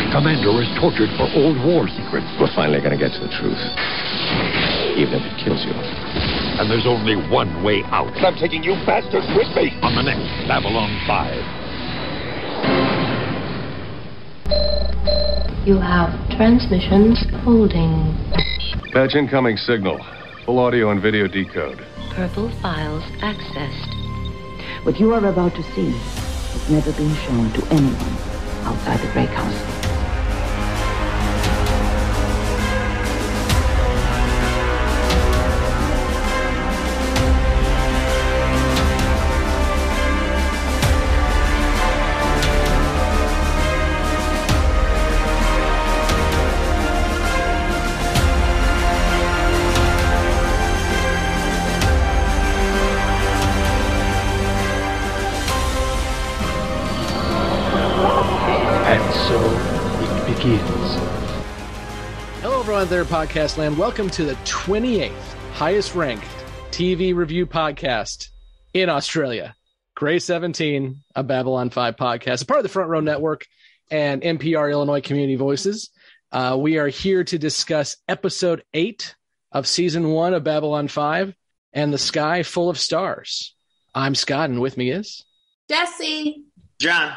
But Commander is tortured for old war secrets. We're finally going to get to the truth. Even if it kills you. And there's only one way out. I'm taking you bastards with me! On the next Babylon 5. You have transmissions holding. Patch incoming signal. Full audio and video decode. Purple files accessed. What you are about to see has never been shown to anyone outside the Grey Council. There, Podcast Land. Welcome to the 28th highest ranked TV review podcast in Australia. Grey 17, a Babylon 5 podcast, a part of the Front Row Network and NPR Illinois Community Voices. Uh, we are here to discuss episode eight of season one of Babylon 5 and the sky full of stars. I'm Scott, and with me is Jessi. John.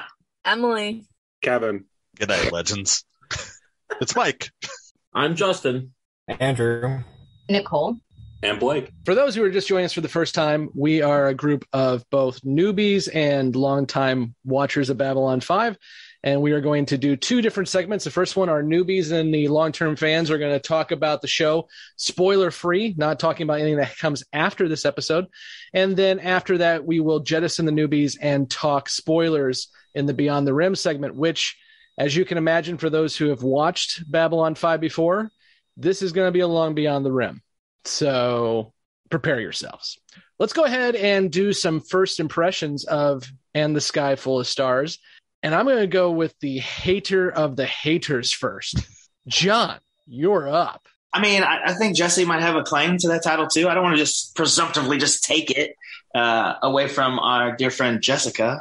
Emily. Kevin. Good night, legends. it's Mike. I'm Justin. Andrew. Nicole. And Blake. For those who are just joining us for the first time, we are a group of both newbies and longtime watchers of Babylon 5. And we are going to do two different segments. The first one, our newbies and the long term fans are going to talk about the show spoiler free, not talking about anything that comes after this episode. And then after that, we will jettison the newbies and talk spoilers in the Beyond the Rim segment, which, as you can imagine, for those who have watched Babylon 5 before, this is going to be a long Beyond the Rim. So prepare yourselves. Let's go ahead and do some first impressions of And the Sky Full of Stars. And I'm going to go with the hater of the haters first. John, you're up. I mean, I, I think Jessi might have a claim to that title too. I don't want to just presumptively just take it uh, away from our dear friend Jessica.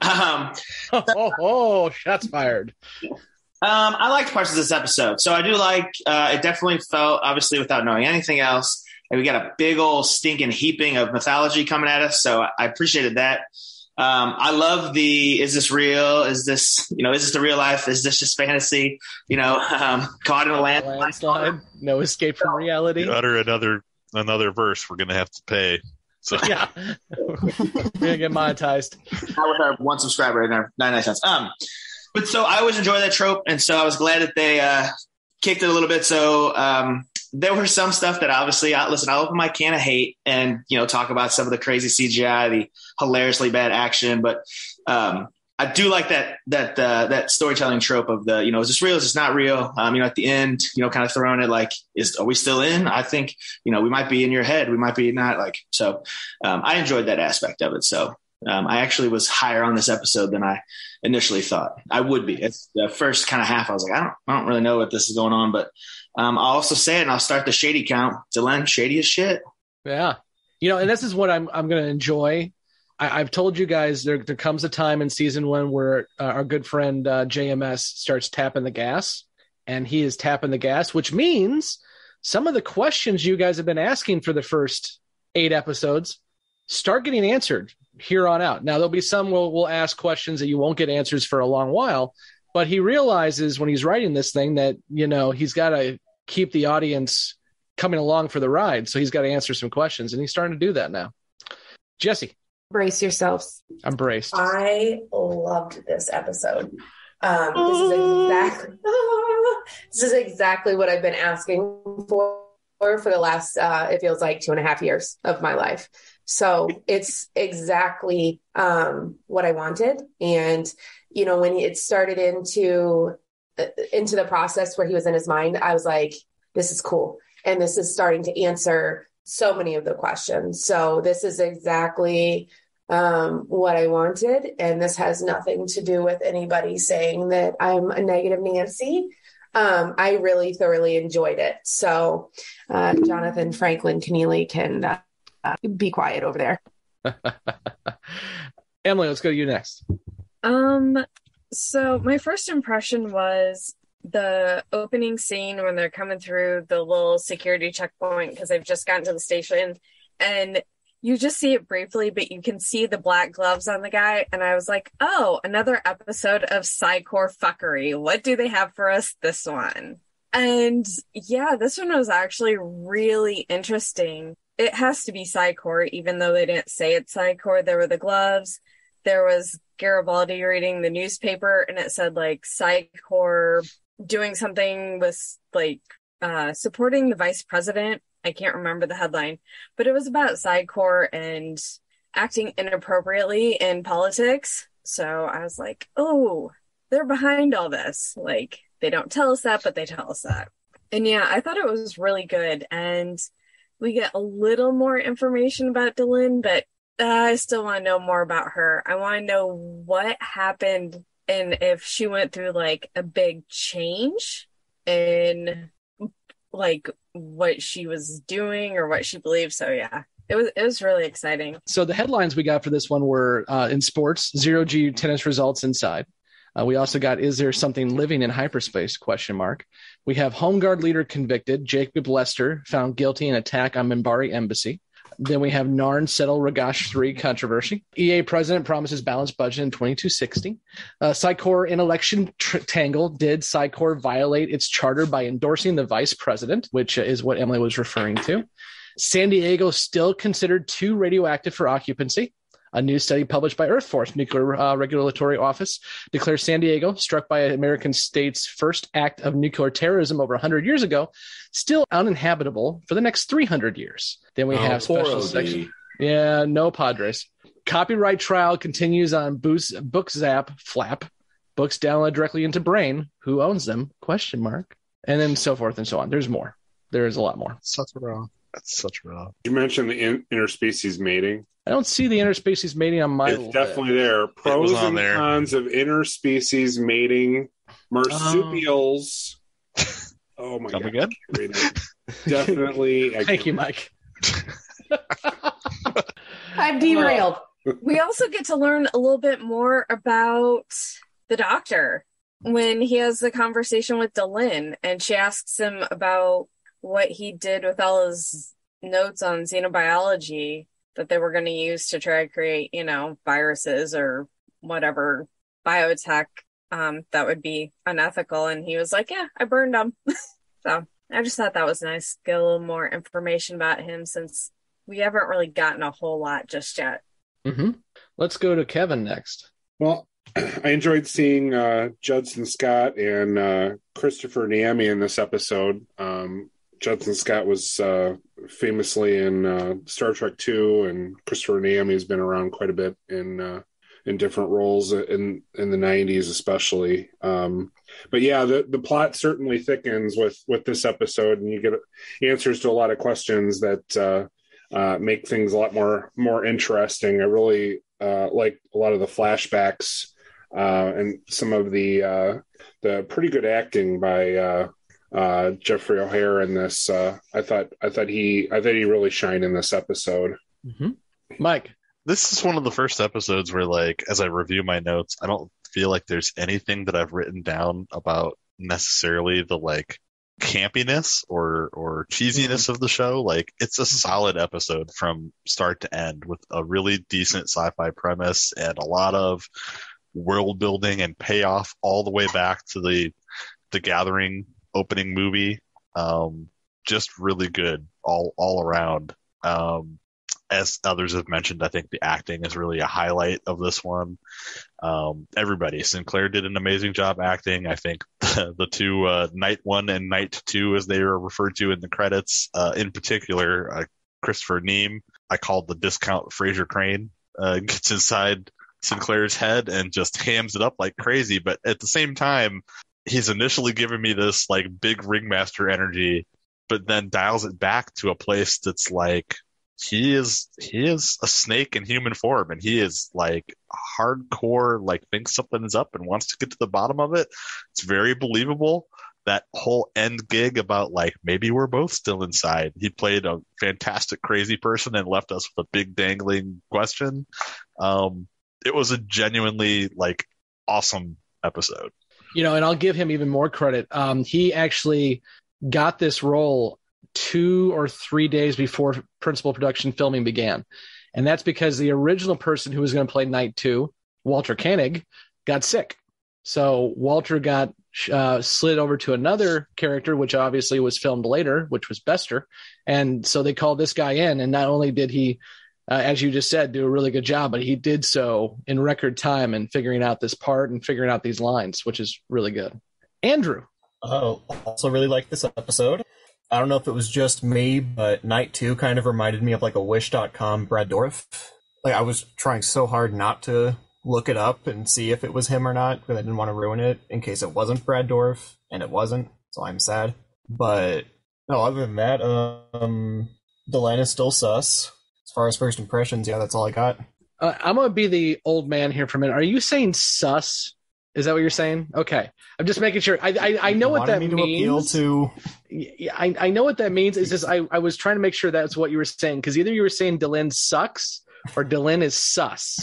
Um, oh, oh, oh, shots fired. Um, I liked parts of this episode, so I do like. Uh, it definitely felt, obviously, without knowing anything else, and we got a big old stinking heaping of mythology coming at us. So I appreciated that. Um, I love the is this real? Is this you know is this the real life? Is this just fantasy? You know, um, caught in a land- landslide, no escape from reality. You utter another another verse, we're gonna have to pay. So yeah, we're gonna get monetized. Not with our one subscriber and our ninety nine cents. Um, but so I always enjoy that trope, and so I was glad that they uh, kicked it a little bit. So um, there were some stuff that obviously, I, listen, I'll open my can of hate and you know talk about some of the crazy CGI, the hilariously bad action, but um, I do like that that uh, that storytelling trope of the you know is this real? Is this not real? Um, you know, at the end, you know, kind of throwing it like, is are we still in? I think you know we might be in your head, we might be not. Like so, um, I enjoyed that aspect of it. So um, I actually was higher on this episode than I initially thought I would be. It's the first kind of half. I was like, I don't, I don't really know what this is going on, but um, I'll also say it, and I'll start the shady count. Delenn, shady as shit. Yeah, you know, and this is what I'm I'm to enjoy. I, have told you guys there, there comes a time in season one where uh, our good friend uh, JMS starts tapping the gas, and he is tapping the gas, which means some of the questions you guys have been asking for the first eight episodes start getting answered here on out. Now there'll be some we'll, we'll ask questions that you won't get answers for a long while, but he realizes when he's writing this thing that you know he's got to keep the audience coming along for the ride, so he's got to answer some questions, and he's starting to do that now. Jessi, brace yourselves. I'm braced. I loved this episode. Um, this is exactly this is exactly what I've been asking for for the last uh, it feels like two and a half years of my life. So it's exactly um, what I wanted. And you know, when it started into uh, into the process where he was in his mind, I was like, "This is cool," and this is starting to answer so many of the questions. So this is exactly um, what I wanted, and this has nothing to do with anybody saying that I'm a negative Nancy. Um, I really thoroughly enjoyed it. So, uh, Jonathan Franklin Keneally can uh, be quiet over there. Emily, let's go to you next. Um, So my first impression was the opening scene when they're coming through the little security checkpoint because they've just gotten to the station and you just see it briefly, but you can see the black gloves on the guy. And I was like, oh, another episode of Psi Corps fuckery. What do they have for us this one? And yeah, this one was actually really interesting. It has to be Psi Corps, even though they didn't say it's Psi Corps. There were the gloves. There was Garibaldi reading the newspaper, and it said like Psi Corps doing something with like uh, supporting the vice president. I can't remember the headline, but it was about Psi Corps and acting inappropriately in politics. So I was like, oh, they're behind all this. Like, they don't tell us that, but they tell us that. And yeah, I thought it was really good. And we get a little more information about Delenn, but uh, I still want to know more about her. I want to know what happened and if she went through like a big change in like what she was doing or what she believed. So yeah, it was it was really exciting. So the headlines we got for this one were uh, in sports: zero G tennis results inside. Uh, we also got is there something living in hyperspace? Question mark. We have Home Guard leader convicted. Jacob Lester found guilty in attack on Minbari embassy. Then we have Narn settle Ragesh 3 controversy. EA president promises balanced budget in 2260. Uh, Psi Corps in election tr- tangle. Did Psi Corps violate its charter by endorsing the vice president, which is what Emily was referring to? San Diego still considered too radioactive for occupancy. A new study published by Earth Force Nuclear uh, Regulatory Office declares San Diego, struck by an American state's first act of nuclear terrorism over 100 years ago, still uninhabitable for the next 300 years. Then we Oh, have special section. Yeah, no Padres. Copyright trial continues on Boost, Book Zap Flap. Books download directly into Brain. Who owns them? Question mark. And then so forth and so on. There's more. There is a lot more. Such raw. That's such raw. You mentioned the in- interspecies mating. I don't see the interspecies mating on my It's list. definitely there. Pros on and there. cons of interspecies mating. Marsupials. Um, oh, my Come god. again? I can't read it. Definitely. Thank you, Mike. I've derailed. we also get to learn a little bit more about the doctor when he has the conversation with Delenn and she asks him about what he did with all his notes on xenobiology that they were going to use to try to create, you know, viruses or whatever biotech um, that would be unethical. And he was like, yeah, I burned them. so I just thought that was nice. Get a little more information about him since we haven't really gotten a whole lot just yet. hmm Let's go to Kevin next. Well, I enjoyed seeing uh, Judson Scott and uh, Christopher Neame in this episode. Um, Judson Scott was uh, famously in uh, Star Trek Two, and Christopher Neame has been around quite a bit in uh, in different roles in in the '90s, especially. Um, but yeah, the the plot certainly thickens with with this episode, and you get answers to a lot of questions that uh, uh, make things a lot more more interesting. I really uh, like a lot of the flashbacks and some of the the pretty good acting by uh, Jeffrey O'Hare in this. Uh, I thought I thought he I thought he really shined in this episode. hmm Mike. This is one of the first episodes where, like, as I review my notes, I don't feel like there's anything that I've written down about necessarily the like campiness or or cheesiness of the show. Like, it's a solid episode from start to end with a really decent sci-fi premise and a lot of world building and payoff all the way back to the the Gathering opening movie. Um, just really good all all around. Um, as others have mentioned, I think the acting is really a highlight of this one. Um, everybody, Sinclair did an amazing job acting. I think the, the two uh, knight one and knight two, as they are referred to in the credits, uh, in particular, uh, Christopher Neame, I called the discount Frasier Crane, uh, gets inside Sinclair's head and just hams it up like crazy. But at the same time, he's initially giving me this like big ringmaster energy, but then dials it back to a place that's like he is he is a snake in human form and he is like hardcore like thinks something is up and wants to get to the bottom of it. It's very believable. That whole end gig about like maybe we're both still inside. He played a fantastic crazy person and left us with a big dangling question. Um it was a genuinely like awesome episode. You know, and I'll give him even more credit. Um, he actually got this role two or three days before principal production filming began. And that's because the original person who was going to play Knight Two, Walter Koenig, got sick. So Walter got uh, slid over to another character, which obviously was filmed later, which was Bester. And so they called this guy in. And not only did he, uh, as you just said, do a really good job, but he did so in record time and figuring out this part and figuring out these lines, which is really good. Andrew. Oh, also really like this episode. I don't know if it was just me, but Knight 2 kind of reminded me of like a Wish.com Brad Dourif. Like I was trying so hard not to look it up and see if it was him or not because I didn't want to ruin it in case it wasn't Brad Dourif, and it wasn't, so I'm sad. But no, other than that, um, Delenn is still sus. As far as first impressions, yeah, that's all I got. Uh, I'm going to be the old man here for a minute. Are you saying sus? Is that what you're saying? Okay, I'm just making sure. I I, I know what that me to means. appeal to Yeah, I, I know what that means. Is just I, I was trying to make sure that's what you were saying because either you were saying Dylan sucks or Dylan is sus.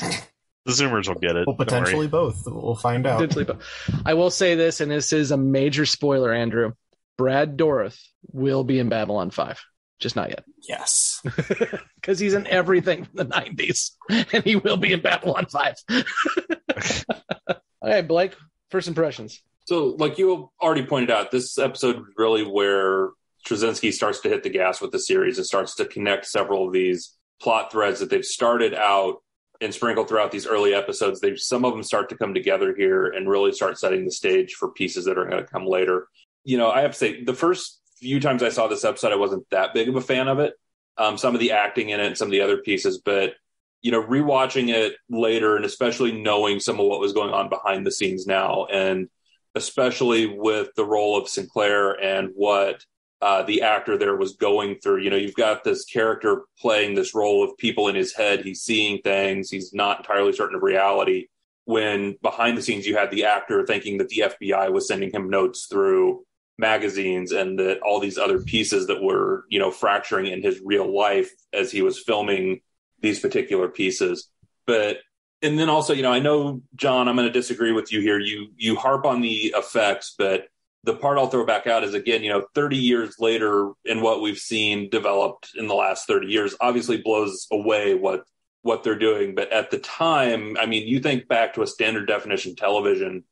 The Zoomers will get it. well, potentially both. We'll find out. Potentially, but I will say this, and this is a major spoiler, Andrew. Brad Dourif will be in Babylon Five, just not yet, Yes. because he's in everything from the '90s, and he will be in Babylon Five. okay, Blake. First impressions. So, like you already pointed out, this episode really where Straczynski starts to hit the gas with the series and starts to connect several of these plot threads that they've started out and sprinkled throughout these early episodes. They some of them start to come together here and really start setting the stage for pieces that are going to come later. You know, I have to say the first few times I saw this episode, I wasn't that big of a fan of it. Um, some of the acting in it some of the other pieces, but you know, rewatching it later and especially knowing some of what was going on behind the scenes now, and especially with the role of Sinclair and what uh, the actor there was going through. You know, you've got this character playing this role of people in his head. He's seeing things. He's not entirely certain of reality. When behind the scenes, you had the actor thinking that the FBI was sending him notes through magazines and that all these other pieces that were, you know, fracturing in his real life as he was filming these particular pieces. But and then also, you know, I know John, I'm going to disagree with you here. You you harp on the effects, but the part I'll throw back out is again, you know, 30 years later and what we've seen developed in the last 30 years obviously blows away what what they're doing. But at the time, I mean, you think back to a standard definition television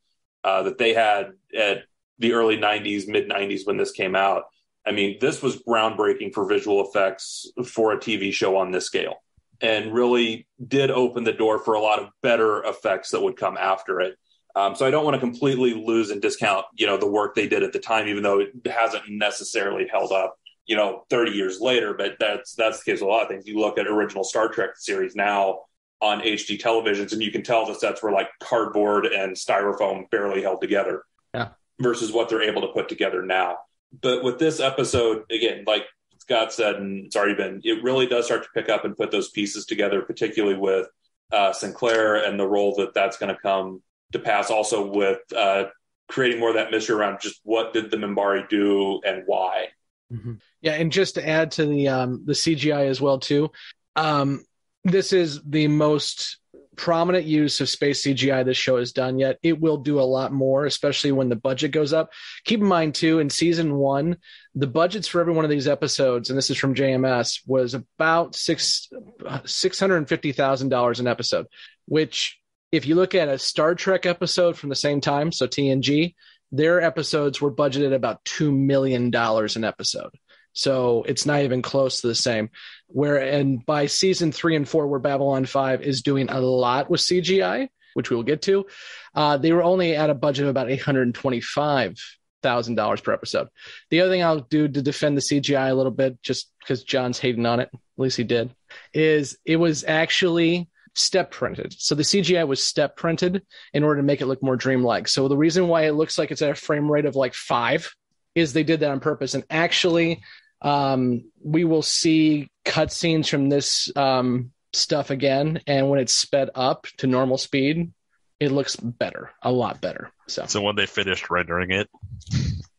uh, that they had at the early 90s, mid 90s when this came out. I mean, this was groundbreaking for visual effects for a TV show on this scale and really did open the door for a lot of better effects that would come after it. Um, so I don't want to completely lose and discount, you know, the work they did at the time, even though it hasn't necessarily held up, you know, 30 years later. But that's that's the case with a lot of things. You look at original Star Trek series now on HD televisions, and you can tell the sets were like cardboard and styrofoam barely held together. Yeah. Versus what they're able to put together now. But with this episode, again, like Scott said, and it's already been, it really does start to pick up and put those pieces together, particularly with uh, Sinclair and the role that that's going to come to pass. Also with uh, creating more of that mystery around just what did the Minbari do and why. Mm-hmm. Yeah, and just to add to the um, the CGI as well too, um, this is the most prominent use of space CGI this show has done yet. It will do a lot more, especially when the budget goes up. Keep in mind too, in season one, the budgets for every one of these episodes, and this is from JMS, was about six six hundred and fifty thousand dollars an episode. Which, if you look at a Star Trek episode from the same time, so TNG, their episodes were budgeted about two million dollars an episode. So it's not even close to the same. Where and by season three and four, where Babylon Five is doing a lot with CGI, which we will get to, uh, they were only at a budget of about eight hundred and twenty-five thousand dollars per episode. The other thing I'll do to defend the CGI a little bit, just because John's hating on it, at least he did, is it was actually step printed. So the CGI was step printed in order to make it look more dreamlike. So the reason why it looks like it's at a frame rate of like five is they did that on purpose. And actually, um, we will see cutscenes from this um, stuff again, and when it's sped up to normal speed, it looks better, a lot better. So, so when they finished rendering it,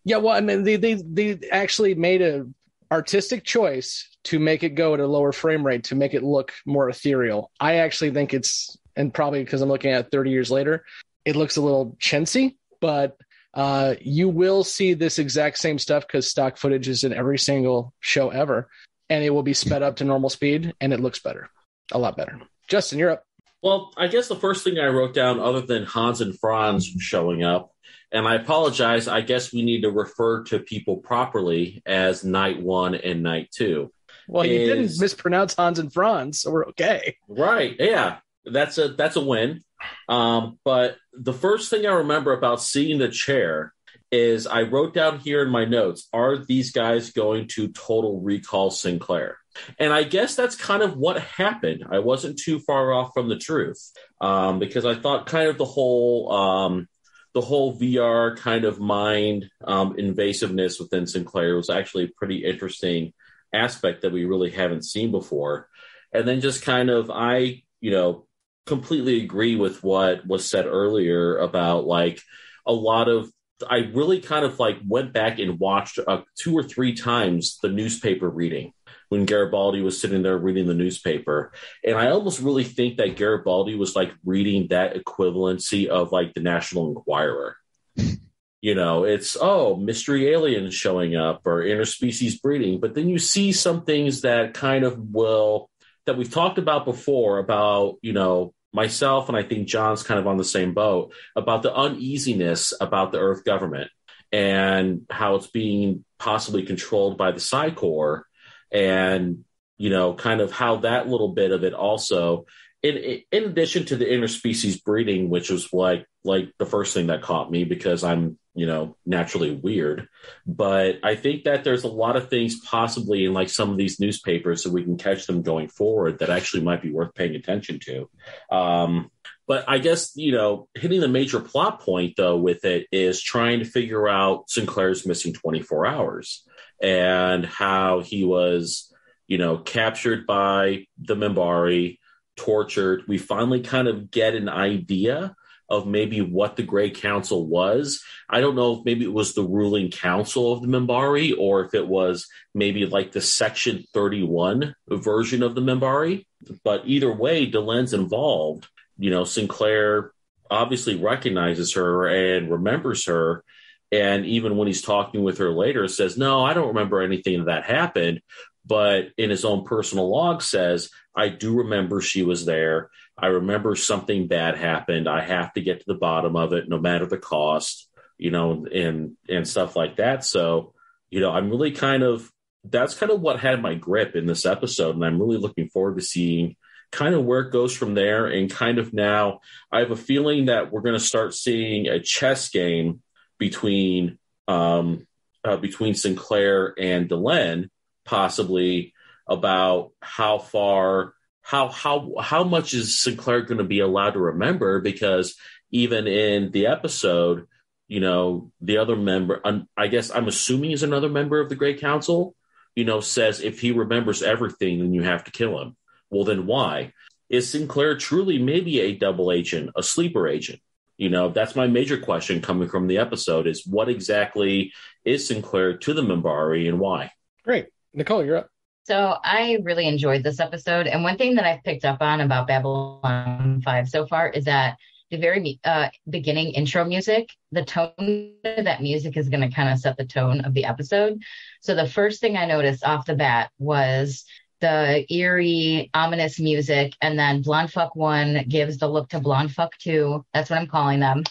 yeah, well, I mean, they they they actually made a artistic choice to make it go at a lower frame rate to make it look more ethereal. I actually think it's, and probably because I'm looking at it 30 years later, it looks a little chintzy, but uh, you will see this exact same stuff because stock footage is in every single show ever, and it will be sped up to normal speed, and it looks better, a lot better. Justin, you're up. Well, I guess the first thing I wrote down, other than Hans and Franz showing up, and I apologize, I guess we need to refer to people properly as Knight One and Knight Two. Well, you didn't mispronounce Hans and Franz, so we're okay. Right. Yeah. That's a that's a win. Um, but the first thing I remember about seeing the chair is I wrote down here in my notes, are these guys going to total recall Sinclair? And I guess that's kind of what happened. I wasn't too far off from the truth. Um, because I thought kind of the whole um the whole VR kind of mind um, invasiveness within Sinclair was actually a pretty interesting aspect that we really haven't seen before. And then just kind of, I, you know, completely agree with what was said earlier about like a lot of, I really kind of like went back and watched uh, two or three times the newspaper reading when Garibaldi was sitting there reading the newspaper. And I almost really think that Garibaldi was like reading that equivalency of like the National Enquirer. you know, it's, oh, mystery aliens showing up or interspecies breeding. But then you see some things that kind of will, that we've talked about before about, you know, myself and I think John's kind of on the same boat about the uneasiness about the Earth government and how it's being possibly controlled by the Psi Corps and you know kind of how that little bit of it also in in addition to the interspecies breeding which was like like the first thing that caught me because i'm you know naturally weird but i think that there's a lot of things possibly in like some of these newspapers so we can catch them going forward that actually might be worth paying attention to um but I guess, you know, hitting the major plot point though with it is trying to figure out Sinclair's missing 24 hours and how he was, you know, captured by the Minbari, tortured. We finally kind of get an idea of maybe what the Grey Council was. I don't know if maybe it was the ruling council of the Minbari or if it was maybe like the Section 31 version of the Minbari. But either way, Delenn's involved you know, Sinclair obviously recognizes her and remembers her. And even when he's talking with her later, says, No, I don't remember anything that happened. But in his own personal log, says, I do remember she was there. I remember something bad happened. I have to get to the bottom of it, no matter the cost, you know, and and stuff like that. So, you know, I'm really kind of that's kind of what had my grip in this episode, and I'm really looking forward to seeing kind of where it goes from there. And kind of now, I have a feeling that we're going to start seeing a chess game between um, uh, between Sinclair and Delenn, possibly about how far how how how much is Sinclair going to be allowed to remember? Because even in the episode, you know, the other member, I guess I'm assuming is another member of the Grey Council, you know, says if he remembers everything, then you have to kill him. Well, then why? Is Sinclair truly maybe a double agent, a sleeper agent? You know, that's my major question coming from the episode is what exactly is Sinclair to the Minbari and why? Great. Nicole, you're up. So I really enjoyed this episode. And one thing that I've picked up on about Babylon 5 so far is that the very uh, beginning intro music, the tone of that music is going to kind of set the tone of the episode. So the first thing I noticed off the bat was the eerie, ominous music, and then Blonde Fuck One gives the look to Blonde Fuck Two. That's what I'm calling them.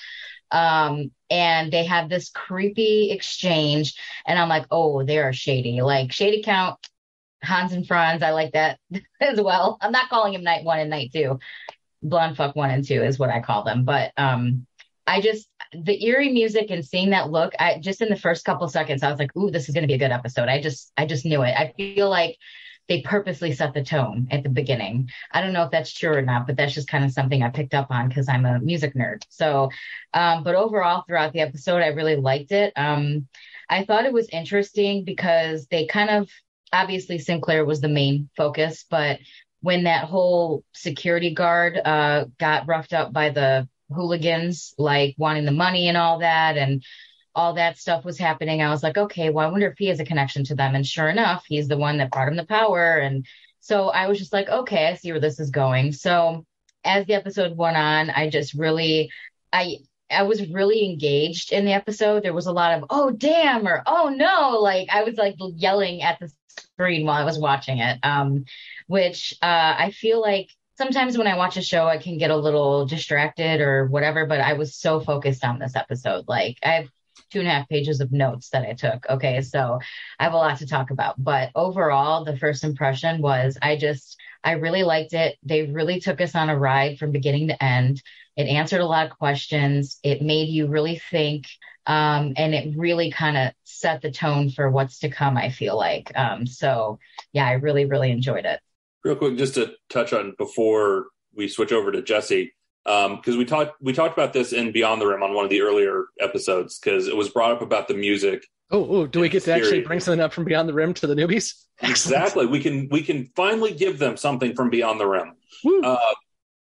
Um, and they have this creepy exchange, and I'm like, oh, they are shady. Like shady count, Hans and Franz. I like that as well. I'm not calling him Knight One and Knight Two. Blonde Fuck One and Two is what I call them. But um, I just the eerie music and seeing that look, I just in the first couple seconds, I was like, ooh, this is gonna be a good episode. I just I just knew it. I feel like they purposely set the tone at the beginning. I don't know if that's true or not, but that's just kind of something I picked up on because I'm a music nerd. So, um, but overall, throughout the episode, I really liked it. Um, I thought it was interesting because they kind of obviously Sinclair was the main focus, but when that whole security guard uh, got roughed up by the hooligans, like wanting the money and all that, and all that stuff was happening, I was like, okay, well, I wonder if he has a connection to them. And sure enough, he's the one that brought him the power. And so I was just like, okay, I see where this is going. So as the episode went on, I just really I I was really engaged in the episode. There was a lot of oh damn or oh no, like I was like yelling at the screen while I was watching it. Um, which uh, I feel like sometimes when I watch a show, I can get a little distracted or whatever. But I was so focused on this episode. Like I have two and a half pages of notes that I took. Okay, so I have a lot to talk about. But overall, the first impression was I just I really liked it. They really took us on a ride from beginning to end. It answered a lot of questions. It made you really think. Um, and it really kind of set the tone for what's to come, I feel like. Um, so, yeah, I really, really enjoyed it. Real quick, just to touch on before we switch over to Jessi, because um, we talked we talked about this in Beyond the Rim on one of the earlier episodes because it was brought up about the music. Oh, oh do we get to actually bring something up from Beyond the Rim to the newbies? Exactly. we can we can finally give them something from Beyond the Rim. Uh,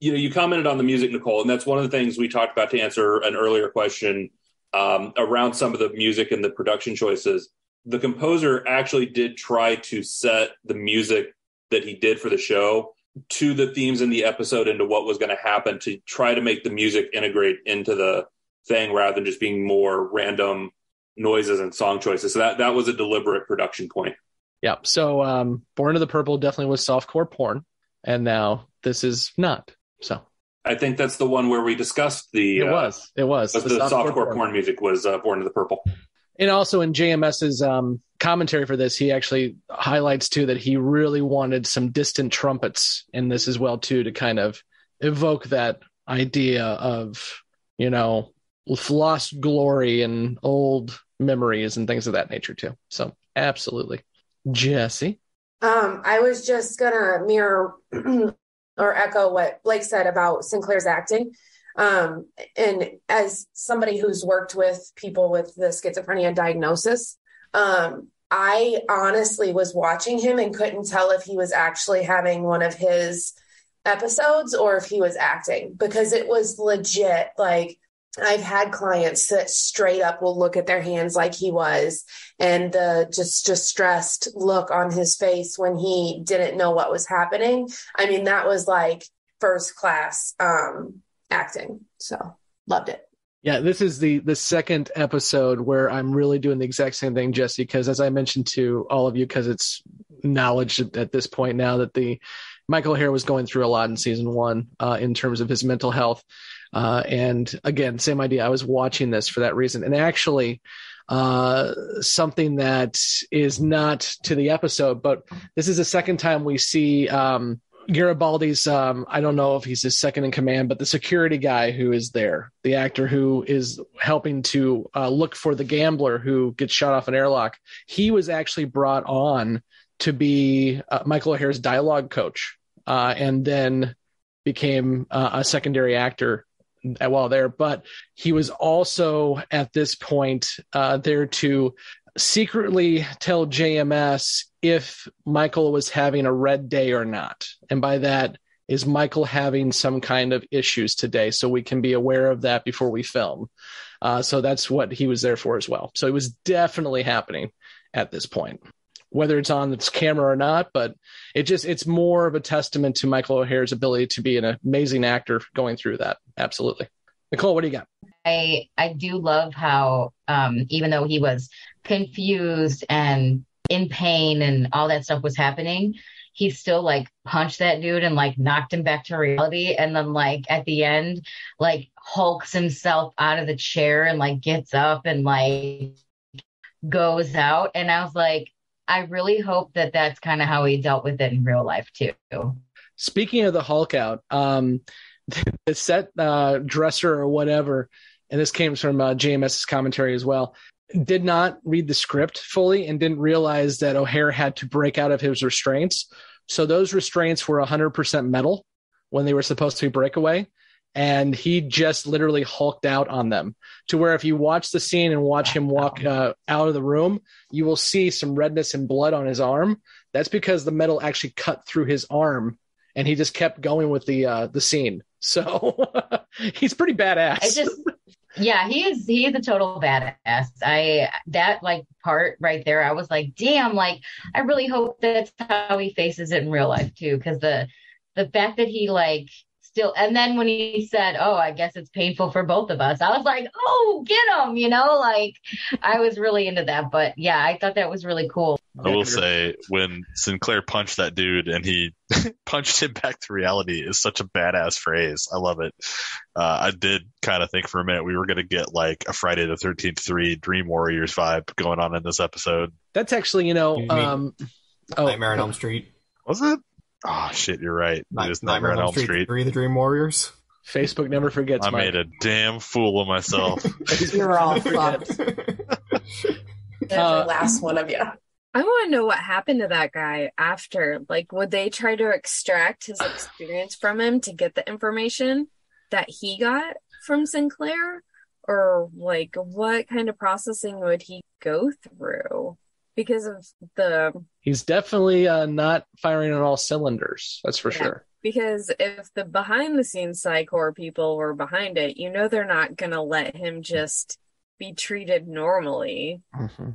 you know, you commented on the music, Nicole, and that's one of the things we talked about to answer an earlier question um, around some of the music and the production choices. The composer actually did try to set the music that he did for the show to the themes in the episode and to what was going to happen to try to make the music integrate into the thing rather than just being more random noises and song choices. So that that was a deliberate production point. Yeah. So um, Born of the Purple definitely was softcore porn, and now this is not. So I think that's the one where we discussed the. It was. It was. The, the softcore, softcore porn. porn. music was uh, Born of the Purple. And also in JMS's um, commentary for this, he actually highlights too that he really wanted some distant trumpets in this as well too to kind of evoke that idea of you know lost glory and old memories and things of that nature too. So absolutely, Jessi. Um, I was just gonna mirror or echo what Blake said about Sinclair's acting. Um, and as somebody who's worked with people with the schizophrenia diagnosis, um, I honestly was watching him and couldn't tell if he was actually having one of his episodes or if he was acting because it was legit like I've had clients that straight up will look at their hands like he was and the just distressed look on his face when he didn't know what was happening. I mean, that was like first class um, acting. So loved it. Yeah, this is the the second episode where I'm really doing the exact same thing, Jessi, because as I mentioned to all of you, because it's knowledge at this point now that the Michael O'Hare was going through a lot in season one uh, in terms of his mental health. Uh, and again, same idea. I was watching this for that reason. And actually, uh, something that is not to the episode, but this is the second time we see um, Garibaldi's. Um, I don't know if he's his second in command, but the security guy who is there, the actor who is helping to uh, look for the gambler who gets shot off an airlock, he was actually brought on to be uh, Michael O'Hare's dialogue coach, uh, and then became uh, a secondary actor while there, but he was also at this point uh, there to secretly tell JMS if Michael was having a red day or not. And by that, is Michael having some kind of issues today? So we can be aware of that before we film. Uh, so that's what he was there for as well. So it was definitely happening at this point, whether it's on this camera or not. But it just it's more of a testament to Michael O'Hare's ability to be an amazing actor going through that. Absolutely. Nicole, what do you got? I I do love how um, even though he was confused and in pain and all that stuff was happening, he still like punched that dude and like knocked him back to reality. And then like at the end, like hulks himself out of the chair and like gets up and like goes out. And I was like, I really hope that that's kind of how he dealt with it in real life too. Speaking of the Hulk out, um, the set uh, dresser or whatever, and this came from uh, JMS's commentary as well, did not read the script fully and didn't realize that O'Hare had to break out of his restraints. So those restraints were 100% metal when they were supposed to be breakaway. And he just literally hulked out on them to where if you watch the scene and watch him walk uh, out of the room, you will see some redness and blood on his arm. That's because the metal actually cut through his arm and he just kept going with the uh, the scene. So he's pretty badass. I just yeah, he is he is a total badass. I that like part right there, I was like, damn, like I really hope that's how he faces it in real life too. Cause the the fact that he like still. And then when he said, "Oh, I guess it's painful for both of us," I was like, "Oh, get him!" You know, like I was really into that. But yeah, I thought that was really cool. I will say when Sinclair punched that dude and he punched him back to reality is such a badass phrase. I love it. Uh, I did kind of think for a minute we were going to get like a Friday the 13th 3 Dream Warriors vibe going on in this episode. That's actually, you know, You mean um, oh, Nightmare on Elm Street. Was it? Oh shit, you're right. It is Nightmare on Elm Street. Three, the Dream Warriors. Facebook never forgets. I Mike. made a damn fool of myself. You're all fucked. Every Uh, last one of you. I want to know what happened to that guy after. Like, would they try to extract his experience from him to get the information that he got from Sinclair? Or, like, what kind of processing would he go through? Because of the. He's definitely uh, not firing on all cylinders. That's for Yeah. sure. Because if the behind the scenes Psi Corps people were behind it, you know they're not going to let him just be treated normally. Well,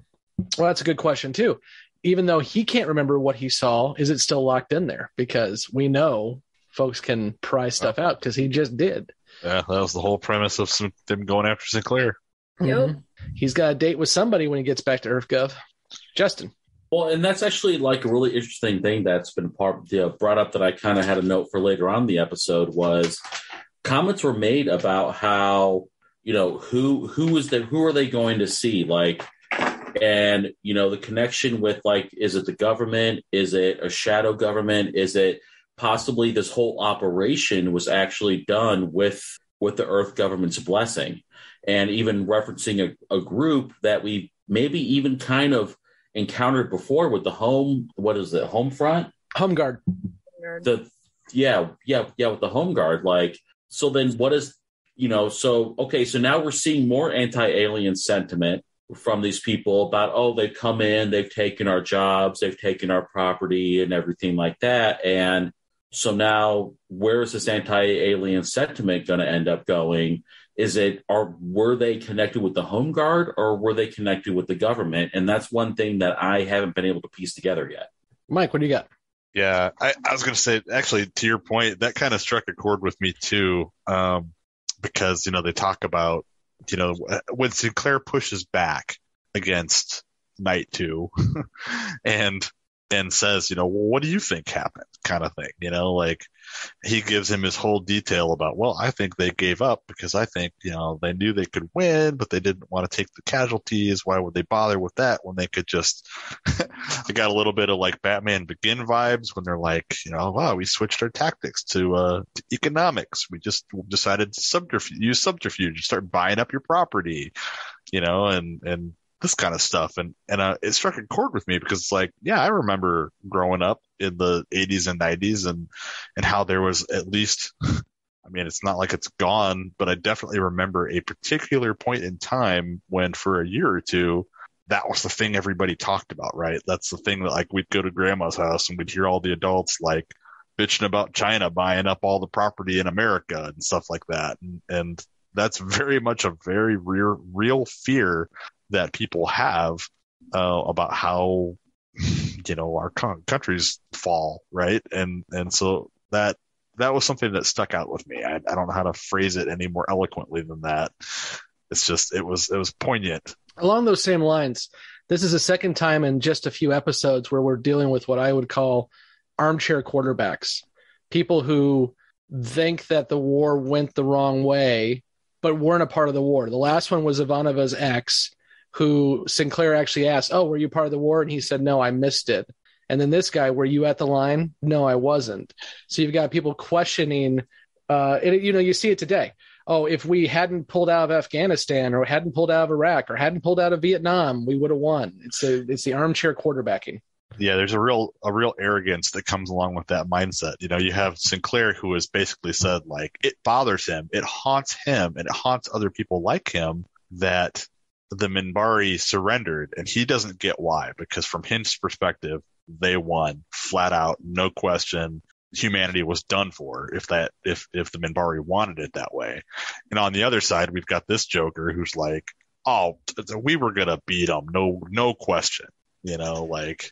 that's a good question too. Even though he can't remember what he saw, is it still locked in there? Because we know folks can pry stuff out because he just did. yeah, that was the whole premise of some, them going after Sinclair. Mhm. He's got a date with somebody when he gets back to EarthGov. Justin. Well, and that's actually like a really interesting thing that's been part you know, brought up that I kind of had a note for later on the episode was comments were made about how you know who who is the who are they going to see? Like and you know the connection with like is it the government? Is it a shadow government? Is it possibly this whole operation was actually done with with the earth government's blessing? And even referencing a, a group that we maybe even kind of encountered before with the home what is it home front? Home guard. The yeah yeah yeah with the home guard like so then what is you know so okay so now we're seeing more anti-alien sentiment from these people about oh they've come in they've taken our jobs they've taken our property and everything like that and so now where is this anti-alien sentiment going to end up going is it are were they connected with the home guard or were they connected with the government? And that's one thing that i haven't been able to piece together yet. Mike, what do you got? Yeah, I, I was going to say, actually, to your point, that kind of struck a chord with me too, um, because you know they talk about, you know, when Sinclair pushes back against Knight Two, and and says, you know, well, what do you think happened, kind of thing, you know, like he gives him his whole detail about, well, I think they gave up because I think, you know, they knew they could win, but they didn't want to take the casualties. Why would they bother with that when they could just, I got a little bit of like Batman Begin vibes when they're like, you know, wow, we switched our tactics to, uh, to economics. We just decided to subterfuge, use subterfuge, start buying up your property, you know, and, and, this kind of stuff. And and uh, it struck a chord with me because it's like yeah i remember growing up in the 80s and 90s and and how there was at least i mean it's not like it's gone but i definitely remember a particular point in time when for a year or two that was the thing everybody talked about right? That's the thing that like we'd go to grandma's house and we'd hear all the adults like bitching about china buying up all the property in america and stuff like that. And, and that's very much a very real real fear that people have uh, about how you know our con- countries fall right and and so that that was something that stuck out with me I, I don't know how to phrase it any more eloquently than that it's just it was it was poignant Along those same lines, this is the second time in just a few episodes where we're dealing with what I would call armchair quarterbacks. People who think that the war went the wrong way, but weren't a part of the war. The last one was Ivanova's ex, who Sinclair actually asked, Oh, were you part of the war? And he said, No, I missed it. And then this guy, were you at the line? No, I wasn't. So you've got people questioning, uh, it, you know, you see it today. Oh, if we hadn't pulled out of Afghanistan or hadn't pulled out of Iraq or hadn't pulled out of Vietnam, we would have won. It's a, it's the armchair quarterbacking. yeah there's a real a real arrogance that comes along with that mindset you know you have sinclair who has basically said like it bothers him it haunts him and it haunts other people like him that the minbari surrendered and he doesn't get why because from his perspective they won flat out no question humanity was done for if that if if the minbari wanted it that way and on the other side we've got this joker who's like oh we were gonna beat them no no question you know like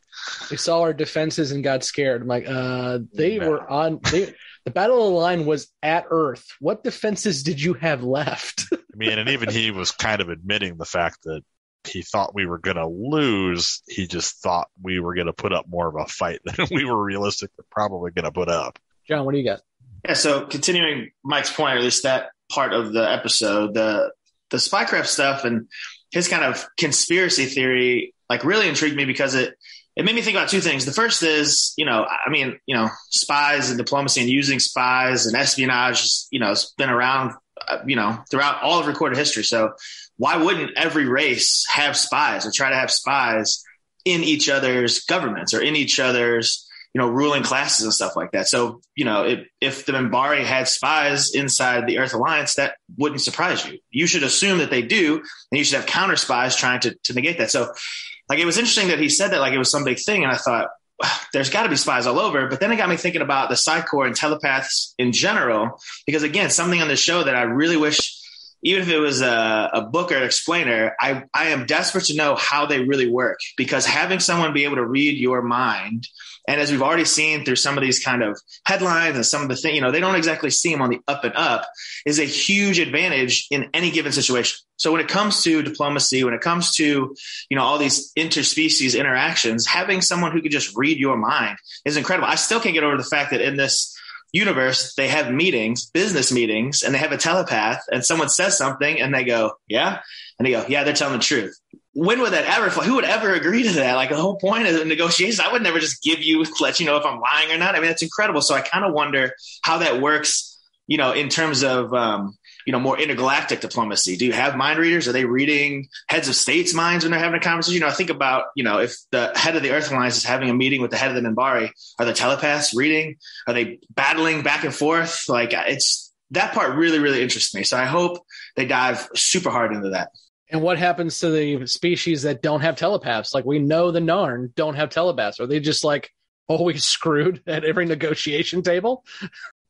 They saw our defenses and got scared. I'm like, uh, they were on. They, The Battle of the Line was at Earth. What defenses did you have left? I mean, and even he was kind of admitting the fact that he thought we were going to lose. He just thought we were going to put up more of a fight than we were realistically probably going to put up. John, what do you got? Yeah, so continuing Mike's point, or at least that part of the episode, the the spycraft stuff and his kind of conspiracy theory, like really intrigued me because it it made me think about two things. The first is, you know, I mean, you know, spies and diplomacy and using spies and espionage, you know, has been around, uh, you know, throughout all of recorded history. So why wouldn't every race have spies or try to have spies in each other's governments or in each other's you know, ruling classes and stuff like that. So, you know, if, if the Minbari had spies inside the Earth Alliance, that wouldn't surprise you. You should assume that they do, and you should have counter spies trying to, to negate that. So, like, it was interesting that he said that like it was some big thing. And I thought, there's got to be spies all over. But then it got me thinking about the Psi Corps and telepaths in general, because again, something on the show that I really wish even if it was a, a book or an explainer, I, I am desperate to know how they really work because having someone be able to read your mind, and as we've already seen through some of these kind of headlines and some of the things, you know, they don't exactly seem on the up and up, is a huge advantage in any given situation. So when it comes to diplomacy, when it comes to, you know, all these interspecies interactions, having someone who can just read your mind is incredible. I still can't get over the fact that in this universe, they have meetings, business meetings, and they have a telepath, and someone says something, and they go, "Yeah," and they go, "Yeah, they're telling the truth." When would that ever? Who would ever agree to that? Like the whole point of the negotiations, I would never just give you, let you know if I'm lying or not. I mean, that's incredible. So I kind of wonder how that works, you know, in terms of um, you know, more intergalactic diplomacy? Do you have mind readers? Are they reading heads of states' minds when they're having a conversation? You know, I think about, you know, if the head of the Earth Alliance is having a meeting with the head of the Minbari, are the telepaths reading? Are they battling back and forth? Like it's that part really, really interests me. So I hope they dive super hard into that. And what happens to the species that don't have telepaths? Like we know the Narn don't have telepaths. Are they just like always screwed at every negotiation table?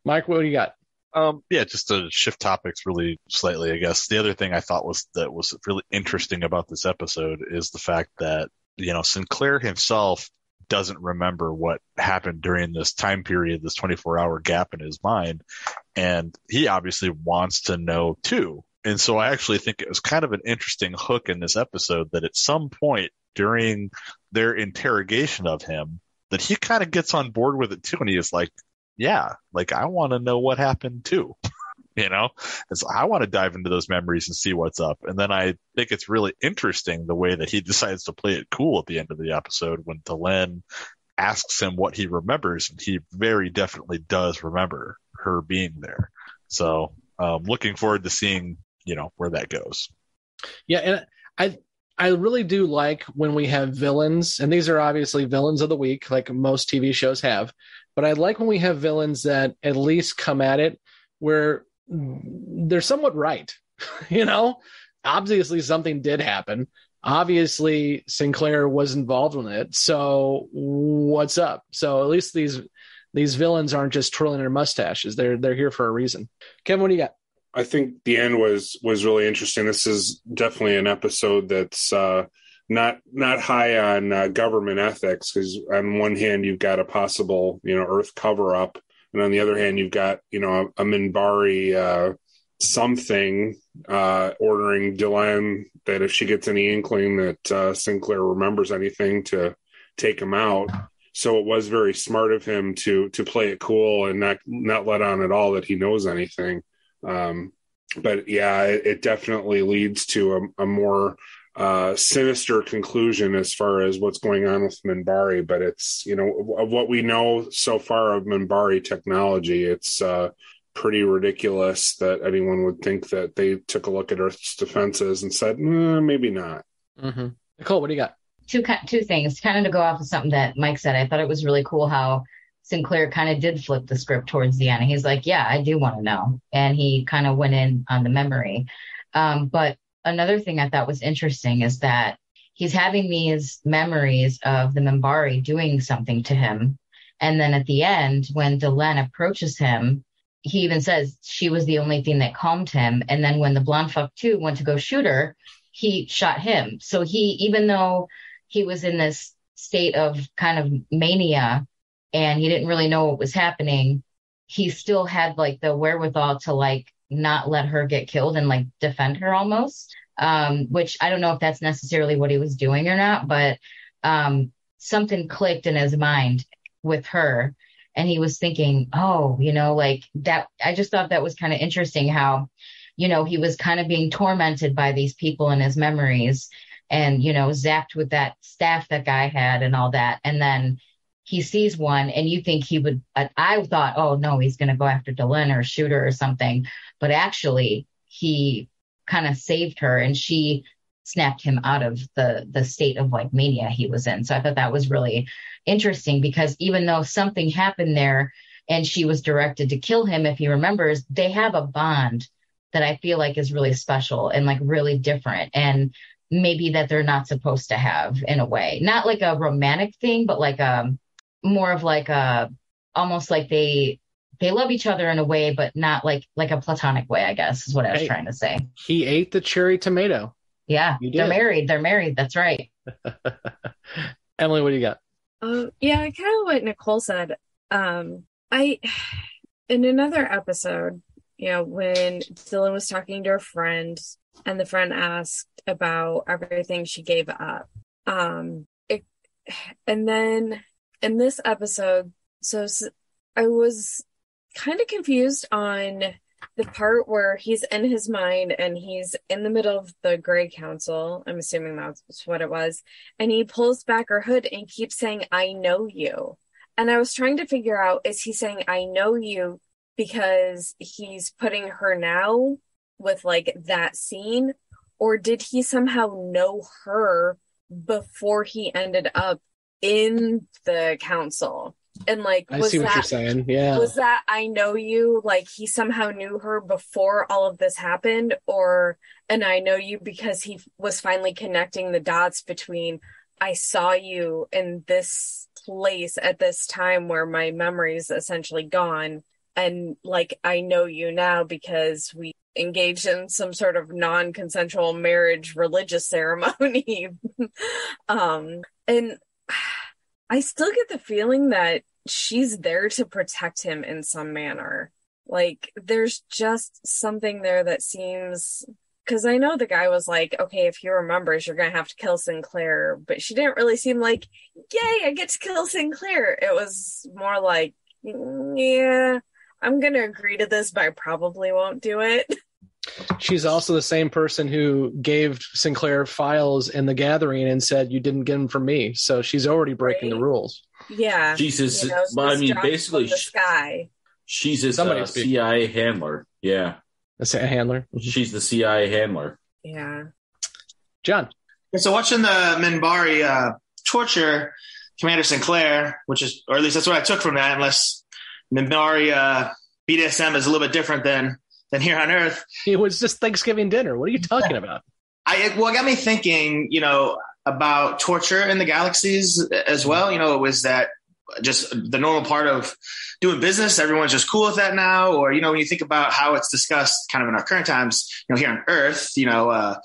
Mike, what do you got? Um, yeah, just to shift topics really slightly, I guess. The other thing I thought was that was really interesting about this episode is the fact that, you know, Sinclair himself doesn't remember what happened during this time period, this 24 hour gap in his mind. And he obviously wants to know too. And so I actually think it was kind of an interesting hook in this episode that at some point during their interrogation of him, that he kind of gets on board with it too. And he is like, yeah, like I want to know what happened too. you know, and so I want to dive into those memories and see what's up. And then I think it's really interesting the way that he decides to play it cool at the end of the episode when Delenn asks him what he remembers, and he very definitely does remember her being there. So, um, looking forward to seeing, you know, where that goes. Yeah, and I I really do like when we have villains, and these are obviously villains of the week, like most TV shows have. But I like when we have villains that at least come at it where they're somewhat right. you know, obviously something did happen. Obviously Sinclair was involved in it. So what's up? So at least these these villains aren't just twirling their mustaches. They're they're here for a reason. Kevin, what do you got? I think the end was was really interesting. This is definitely an episode that's uh, not not high on uh, government ethics because on one hand you've got a possible you know Earth cover up, and on the other hand you've got you know a, a Minbari uh, something uh, ordering Delenn that if she gets any inkling that uh, Sinclair remembers anything to take him out. So it was very smart of him to to play it cool and not not let on at all that he knows anything. Um, but yeah, it, it definitely leads to a, a more uh, sinister conclusion as far as what's going on with Minbari, but it's you know what we know so far of Minbari technology, it's uh, pretty ridiculous that anyone would think that they took a look at Earth's defenses and said, maybe not. Mm-hmm. Nicole, what do you got? Two two things, kind of to go off of something that Mike said. I thought it was really cool how Sinclair kind of did flip the script towards the end. He's like, "Yeah, I do want to know," and he kind of went in on the memory. Um, but another thing I thought was interesting is that he's having these memories of the Minbari doing something to him. And then at the end, when Delenn approaches him, he even says she was the only thing that calmed him. And then when the blonde fuck too went to go shoot her, he shot him. So he, even though he was in this state of kind of mania and he didn't really know what was happening, he still had like the wherewithal to like not let her get killed and like defend her almost. Um, which I don't know if that's necessarily what he was doing or not, but um, something clicked in his mind with her and he was thinking, oh, you know, like that. I just thought that was kind of interesting how, you know, he was kind of being tormented by these people in his memories and, you know, zapped with that staff that guy had and all that. And then he sees one and you think he would, I thought, oh no, he's going to go after Delenn or shoot her or something. But actually he kind of saved her and she snapped him out of the the state of like mania he was in. So I thought that was really interesting because even though something happened there and she was directed to kill him, if he remembers, they have a bond that I feel like is really special and like really different and maybe that they're not supposed to have in a way. Not like a romantic thing, but like a more of like a almost like they they love each other in a way, but not like like a platonic way, I guess is what I was Hey. trying to say. He ate the cherry tomato. Yeah, You they're married. They're married. That's right. Emily, what do you got? Um, yeah, kind of what Nicole said. Um, I, in another episode, you know, when Delenn was talking to her friend and the friend asked about everything she gave up. Um, it, and then in this episode, so I was kind of confused on the part where he's in his mind and he's in the middle of the Grey Council. I'm assuming that's what it was. And he pulls back her hood and keeps saying, I know you. And I was trying to figure out is he saying, I know you because he's putting her now with like that scene? Or did he somehow know her before he ended up in the council? And like, I see what that you're saying. Yeah. was that I know you like he somehow knew her before all of this happened or and I know you because he was finally connecting the dots between I saw you in this place at this time where my memory is essentially gone and like I know you now because we engaged in some sort of non-consensual marriage religious ceremony um and I still get the feeling that she's there to protect him in some manner. Like, there's just something there that seems. Because I know the guy was like, okay, if he remembers, you're going to have to kill Sinclair. But she didn't really seem like, yay, I get to kill Sinclair. It was more like, yeah, I'm going to agree to this, but I probably won't do it. She's also the same person who gave Sinclair files in the gathering and said, You didn't get them from me. So she's already breaking the rules. Yeah. Jesus, You know, well, I mean, basically, the sky. she's his uh. CIA handler. Yeah. That's a handler. She's the CIA handler. Yeah. John. So watching the Minbari uh, torture Commander Sinclair, which is, or at least that's what I took from that, unless Minbari uh, BDSM is a little bit different than than here on Earth. It was just Thanksgiving dinner. What are you talking about? I well, it got me thinking, you know, about torture in the galaxies as well. You know, it was that just the normal part of doing business. Everyone's just cool with that now, or you know, when you think about how it's discussed, kind of in our current times, you know, here on Earth, you know, uh,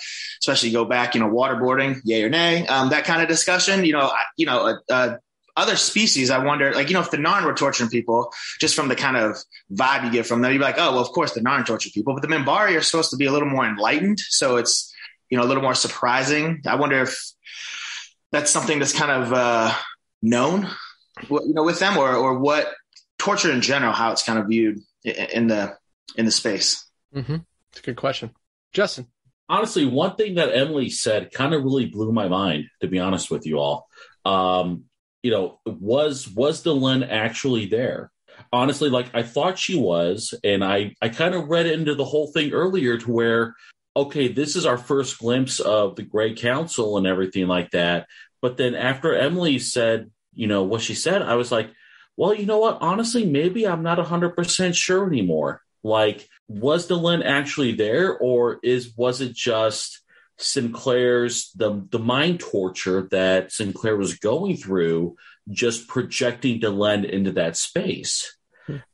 especially go back, you know, waterboarding, yay or nay, um, that kind of discussion. You know, I, you know, uh, uh, other species, I wonder, like, you know, if the Narn were torturing people, just from the kind of vibe you get from them, you'd be like, oh, well, of course the Narn torture people, but the Minbari are supposed to be a little more enlightened, so it's you know a little more surprising. I wonder if that's something that's kind of uh, known, you know, with them, or or what torture in general, how it's kind of viewed in the in the space. Mm-hmm. It's a good question. Justin. honestly, one thing that Emily said kind of really blew my mind, to be honest with you all. Um, you know, was was Delenn actually there? Honestly, like I thought she was, and I I kind of read into the whole thing earlier to where, okay, this is our first glimpse of the Grey Council and everything like that. But then after Emily said, you know, what she said, I was like, well, you know what? Honestly, maybe I'm not 100% sure anymore. Like, was Delenn actually there, or is was it just Sinclair's the the mind torture that Sinclair was going through, just projecting Delenn into that space?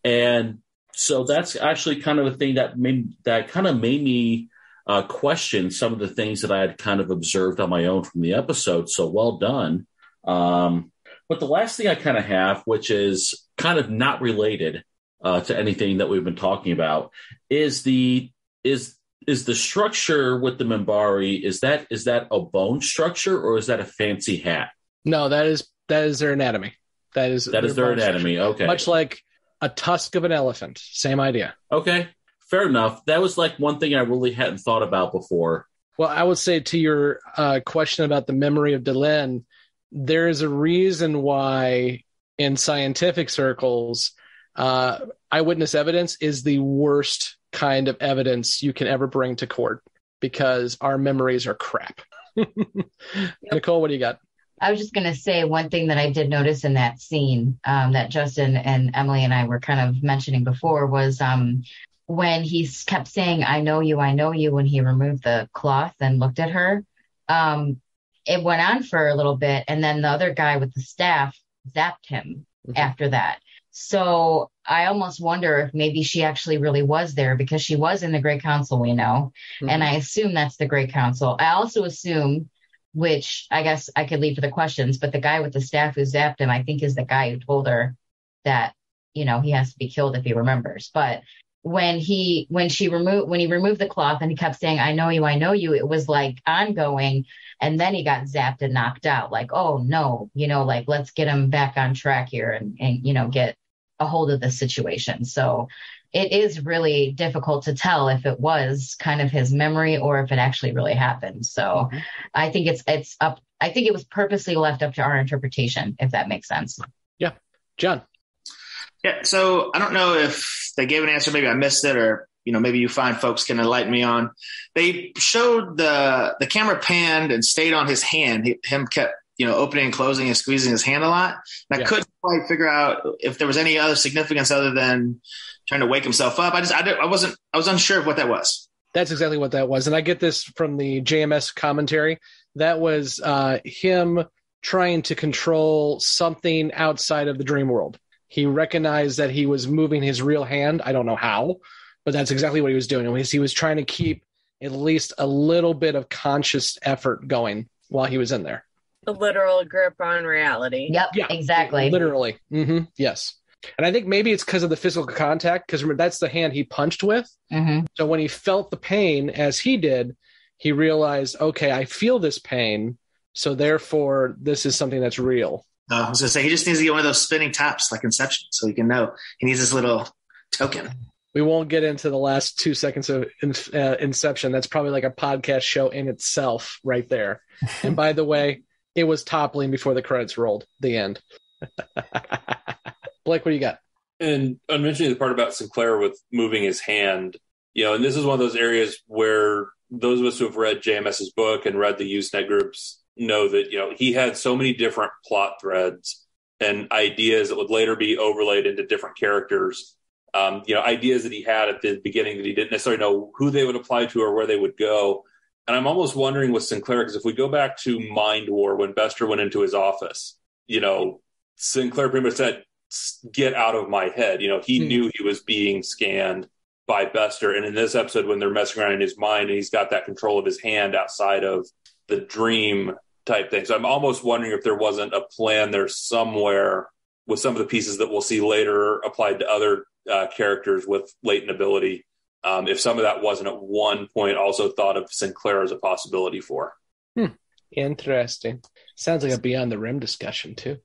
And so that's actually kind of a thing that made that kind of made me uh, question some of the things that I had kind of observed on my own from the episode. So well done. Um, but the last thing I kind of have, which is kind of not related, uh, to anything that we've been talking about. Is the is is the structure with the Minbari is that is that a bone structure or is that a fancy hat? No, that is that is their anatomy. That is That is their structure. anatomy. Okay. Much like a tusk of an elephant. Same idea. Okay, fair enough. That was like one thing I really hadn't thought about before. Well, I would say to your uh, question about the memory of Delenn, there is a reason why in scientific circles, uh, eyewitness evidence is the worst kind of evidence you can ever bring to court because our memories are crap. Nicole, what do you got? I was just going to say one thing that I did notice in that scene um, that Justin and Emily and I were kind of mentioning before was um, when he kept saying, I know you, I know you, when he removed the cloth and looked at her. Um, it went on for a little bit, and then the other guy with the staff zapped him after that. So I almost wonder if maybe she actually really was there because she was in the Grey Council, we know. And I mm-hmm. assume that's the Grey Council. I also assume, which I guess I could leave for the questions, but the guy with the staff who zapped him, I think is the guy who told her that, you know, he has to be killed if he remembers. But when he when she removed when he removed the cloth and he kept saying, I know you, I know you, it was like ongoing. And then he got zapped and knocked out, like, oh no, you know, like let's get him back on track here and, and you know, get a hold of the situation. So it is really difficult to tell if it was kind of his memory or if it actually really happened. So mm-hmm. I think it's it's up I think it was purposely left up to our interpretation, if that makes sense. Yeah. John. Yeah, so I don't know if they gave an answer, maybe I missed it, or you know, maybe you find folks can enlighten me on. They showed the the camera panned and stayed on his hand. He, him kept you know opening and closing and squeezing his hand a lot. And I Yeah. couldn't quite figure out if there was any other significance other than trying to wake himself up. I just I, I wasn't I was unsure of what that was. That's exactly what that was. And I get this from the JMS commentary. That was uh, him trying to control something outside of the dream world. He recognized that he was moving his real hand. I don't know how, but that's exactly what he was doing. He was, he was trying to keep at least a little bit of conscious effort going while he was in there. A literal grip on reality. Yep, Yeah, exactly. Literally. Mm-hmm. Yes. And I think maybe it's because of the physical contact, because that's the hand he punched with. Mm-hmm. So when he felt the pain, as he did, he realized, okay, I feel this pain. So therefore, this is something that's real. Uh, I was gonna say he just needs to get one of those spinning tops like Inception, so he can know. He needs this little token. We won't get into the last two seconds of in, uh, Inception. That's probably like a podcast show in itself, right there. and by the way, it was toppling before the credits rolled. The end. Blake, what do you got? And I'm mentioning the part about Sinclair with moving his hand, you know, and this is one of those areas where those of us who have read JMS's book and read the Usenet groups know that, you know, he had so many different plot threads and ideas that would later be overlaid into different characters. Um, you know, ideas that he had at the beginning that he didn't necessarily know who they would apply to or where they would go. And I'm almost wondering with Sinclair, because if we go back to Mind War, when Bester went into his office, you know, Sinclair pretty much said, get out of my head. You know, he knew he was being scanned by Bester. And in this episode, when they're messing around in his mind and he's got that control of his hand outside of the dream type thing. So I'm almost wondering if there wasn't a plan there somewhere with some of the pieces that we'll see later applied to other uh, characters with latent ability. Um, if some of that wasn't at one point also thought of Sinclair as a possibility for. Hmm. Interesting. Sounds like a Beyond the Rim discussion, too.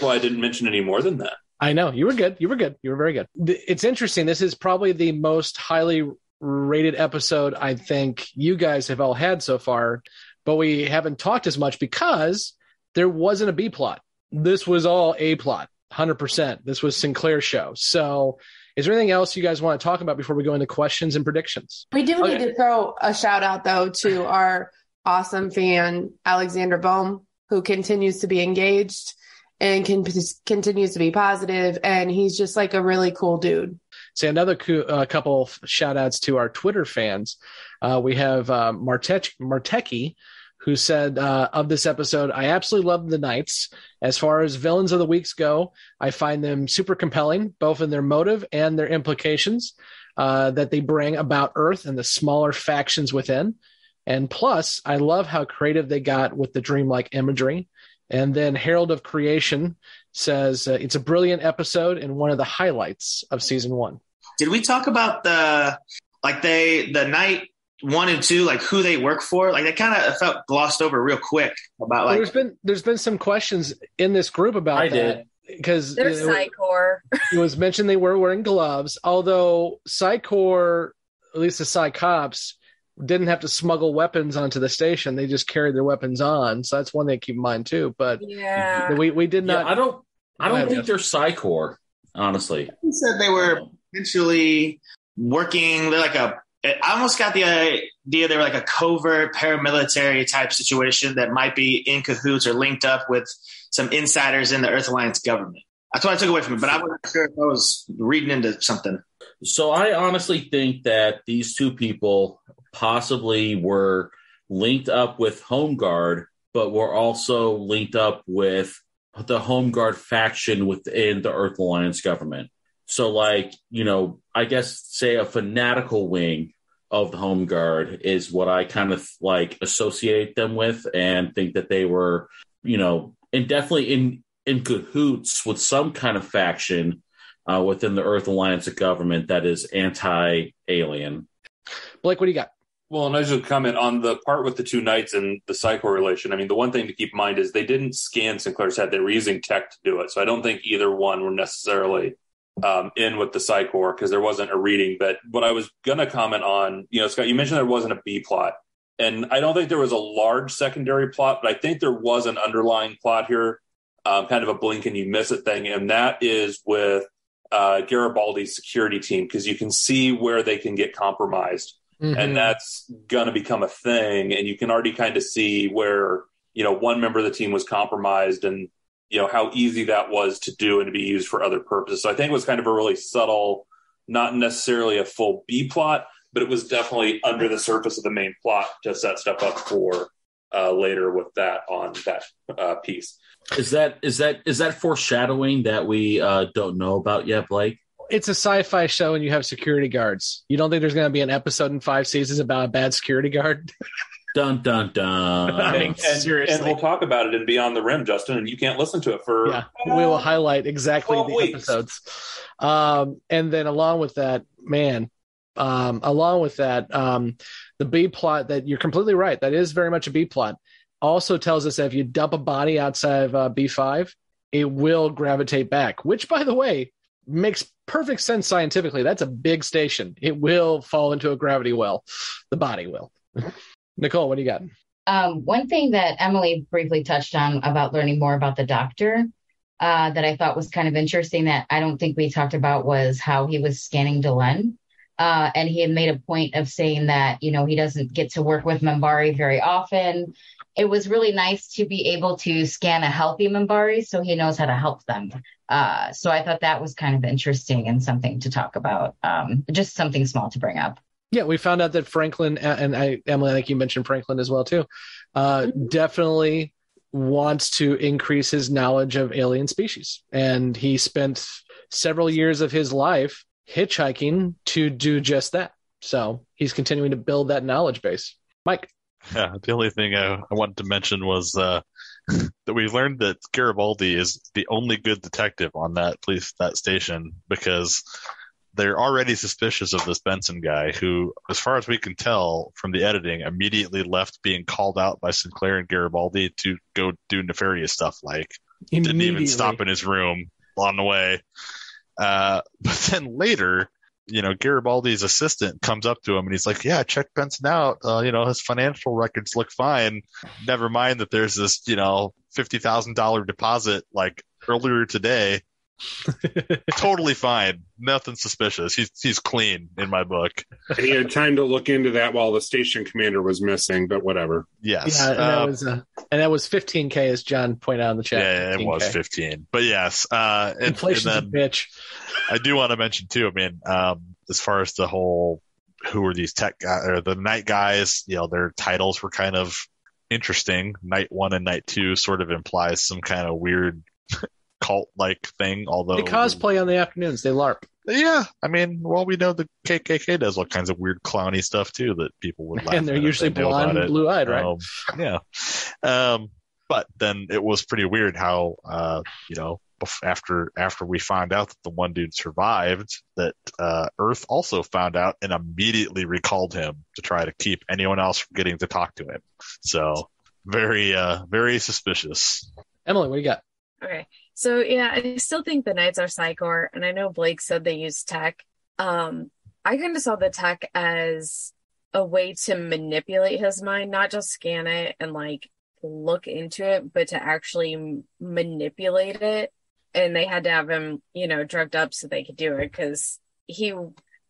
Well, I didn't mention any more than that. I know you were good. You were good. You were very good. It's interesting. This is probably the most highly rated episode I think you guys have all had so far, but we haven't talked as much because there wasn't a B plot. This was all A plot, 100%. This was Sinclair's show. So, is there anything else you guys want to talk about before we go into questions and predictions? We do Okay. need to throw a shout out though to our awesome fan Alexander Bohm, who continues to be engaged and can, continues to be positive, and he's just like a really cool dude. Say another cou- uh, couple of shout outs to our Twitter fans. Uh, we have uh, Martech- Martecki, who said uh, of this episode, I absolutely love the Knights. As far as villains of the weeks go, I find them super compelling, both in their motive and their implications uh, that they bring about Earth and the smaller factions within. And plus, I love how creative they got with the dreamlike imagery. And then Herald of Creation says uh, it's a brilliant episode and one of the highlights of season one. Did we talk about the like they the knight one and two, like who they work for? Like they kind of felt glossed over real quick about Well, like there's been there's been some questions in this group about I that did. because They're you know, Psi Corps. it was mentioned they were wearing gloves, although Psi Corps, at least the Psi Cops, didn't have to smuggle weapons onto the station. They just carried their weapons on. So that's one thing to keep in mind too. But Yeah. we, we did Yeah, not. I don't. I don't think they're Psi Corps, honestly. He said they were potentially working. They're like a. I almost got uh, the idea they were like a covert paramilitary type situation that might be in cahoots or linked up with some insiders in the Earth Alliance government. That's what I took away from it, but I wasn't sure if I was reading into something. So I honestly think that these two people possibly were linked up with Home Guard, but were also linked up with the Home Guard faction within the Earth Alliance government. So, like, you know, I guess say a fanatical wing of the Home Guard is what I kind of like associate them with and think that they were, you know, and definitely in in cahoots with some kind of faction uh, within the Earth Alliance of government that is anti-alien. Blake, what do you got? Well, and I should comment on the part with the two knights and the Psi Corps relation. I mean, the one thing to keep in mind is they didn't scan Sinclair's head; they were using tech to do it. So I don't think either one were necessarily um, in with the Psi Corps because there wasn't a reading. But what I was going to comment on, you know, Scott, you mentioned there wasn't a B plot, and I don't think there was a large secondary plot, but I think there was an underlying plot here, um, kind of a blink and you miss it thing, and that is with uh, Garibaldi's security team because you can see where they can get compromised Mm-hmm. and that's going to become a thing and you can already kind of see where you know one member of the team was compromised and you know how easy that was to do and to be used for other purposes so i think it was kind of a really subtle not necessarily a full b plot but it was definitely under the surface of the main plot to set stuff up for uh, later with that on that uh, piece Is that is that is that foreshadowing that we uh, don't know about yet, Blake? It's a sci-fi show, and you have security guards. You don't think there's going to be an episode in five seasons about a bad security guard? Dun dun dun. I mean, and, and, seriously. and we'll talk about it in beyond the rim justin and you can't listen to it for yeah, we will highlight exactly the weeks. episodes. Um, and then along with that, man, um, along with that, um, the B plot that you're completely right. That is very much a B plot. Also tells us that if you dump a body outside of uh, B5, it will gravitate back, which, by the way, makes perfect sense scientifically. That's a big station. It will fall into a gravity well. The body will. Nicole, what do you got? Um, one thing that Emily briefly touched on about learning more about the doctor uh, that I thought was kind of interesting that I don't think we talked about was how he was scanning Delenn. Uh, and he had made a point of saying that, you know, he doesn't get to work with Minbari very often. It was really nice to be able to scan a healthy Minbari so he knows how to help them. Uh, so I thought that was kind of interesting and something to talk about. Um, just something small to bring up. Yeah, we found out that Franklin and I, Emily, I think you mentioned Franklin as well too. Uh, definitely wants to increase his knowledge of alien species, and he spent several years of his life hitchhiking to do just that. So he's continuing to build that knowledge base. Mike, Yeah, the only thing I, I wanted to mention was uh, that we learned that Garibaldi is the only good detective on that police that station because they're already suspicious of this Benson guy, who, as far as we can tell from the editing, immediately left being called out by Sinclair and Garibaldi to go do nefarious stuff, like didn't even stop in his room on the way. Uh, but then later, you know, Garibaldi's assistant comes up to him and he's like, "Yeah, check Benson out. Uh, you know, his financial records look fine. Never mind that there's this, you know, fifty thousand dollar deposit like earlier today. totally fine. Nothing suspicious. He's he's clean in my book. And he had time to look into that while the station commander was missing, but whatever. Yes. yeah, and that Uh, was uh, and that was 15k as John pointed out in the chat. yeah, it was 15K. 15. But yes, uh, and, and Inflation's then a bitch. I do want to mention too. I mean, um, as far as the whole, who are these tech guys or the knight guys? You know, their titles were kind of interesting. Knight one and knight two sort of implies some kind of weird cult like thing. Although They cosplay on the afternoons. They LARP. yeah, I mean, well, we know the KKK does all kinds of weird clowny stuff too that people would laugh And they're usually they blonde, it. blue-eyed, right? Um, yeah. Um, But then it was pretty weird how, uh, you know, after after we found out that the one dude survived, that uh, Earth also found out and immediately recalled him to try to keep anyone else from getting to talk to him. So very, uh, very suspicious. Emily, what do you got? Okay. So yeah, I still think the Knights are Psi Corps, and I know Blake said they use tech. Um, I kind of saw the tech as a way to manipulate his mind, not just scan it and like look into it, but to actually manipulate it. And they had to have him, you know, drugged up so they could do it because he,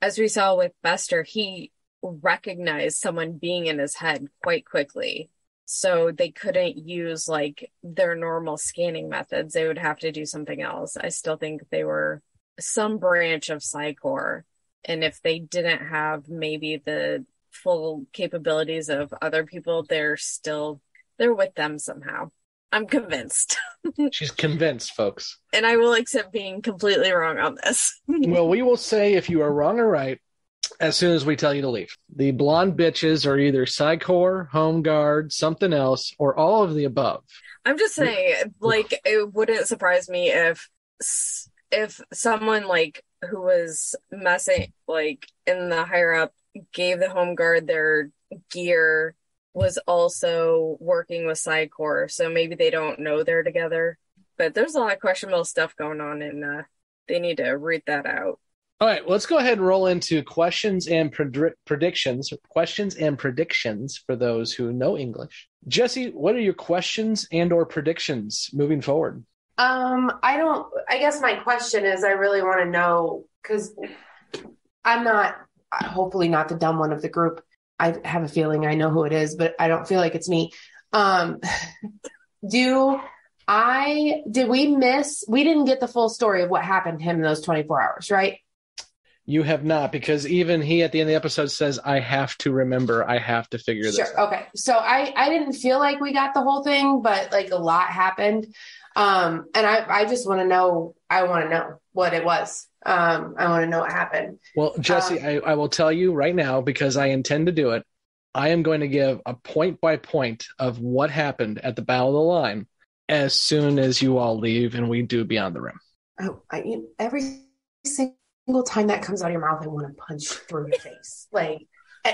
as we saw with Bester, he recognized someone being in his head quite quickly. So they couldn't use like their normal scanning methods. They would have to do something else. I still think they were some branch of Psi Corps. And if they didn't have maybe the full capabilities of other people, they're still they're with them somehow. I'm convinced. She's convinced, folks. and I will accept being completely wrong on this. well, we will say if you are wrong or right as soon as we tell you to leave. The blonde bitches are either Psi Corps, Home Guard, something else, or all of the above. I'm just saying, like, it wouldn't surprise me if if someone like who was messing like in the higher up gave the home guard their gear was also working with Psi Corps, so maybe they don't know they're together. But there's a lot of questionable stuff going on, and uh, they need to root that out. All right, let's go ahead and roll into questions and pred- predictions. Questions and predictions for those who know English. Jessi, what are your questions and or predictions moving forward? Um, I don't. I guess my question is, I really want to know because I'm not, hopefully, not the dumb one of the group. I have a feeling I know who it is, but I don't feel like it's me. Um, do I? Did we miss? We didn't get the full story of what happened to him in those 24 hours, right? You have not, because even he at the end of the episode says, "I have to remember. I have to figure this." Sure. out. Okay. So I I didn't feel like we got the whole thing, but like a lot happened. Um, and I I just want to know. I want to know what it was. Um, I want to know what happened. Well, Jessi, I, I will tell you right now because I intend to do it. I am going to give a point by point of what happened at the Battle of the Line as soon as you all leave and we do Beyond the Rim. Oh, I, every single time that comes out of your mouth, I want to punch through your face. Like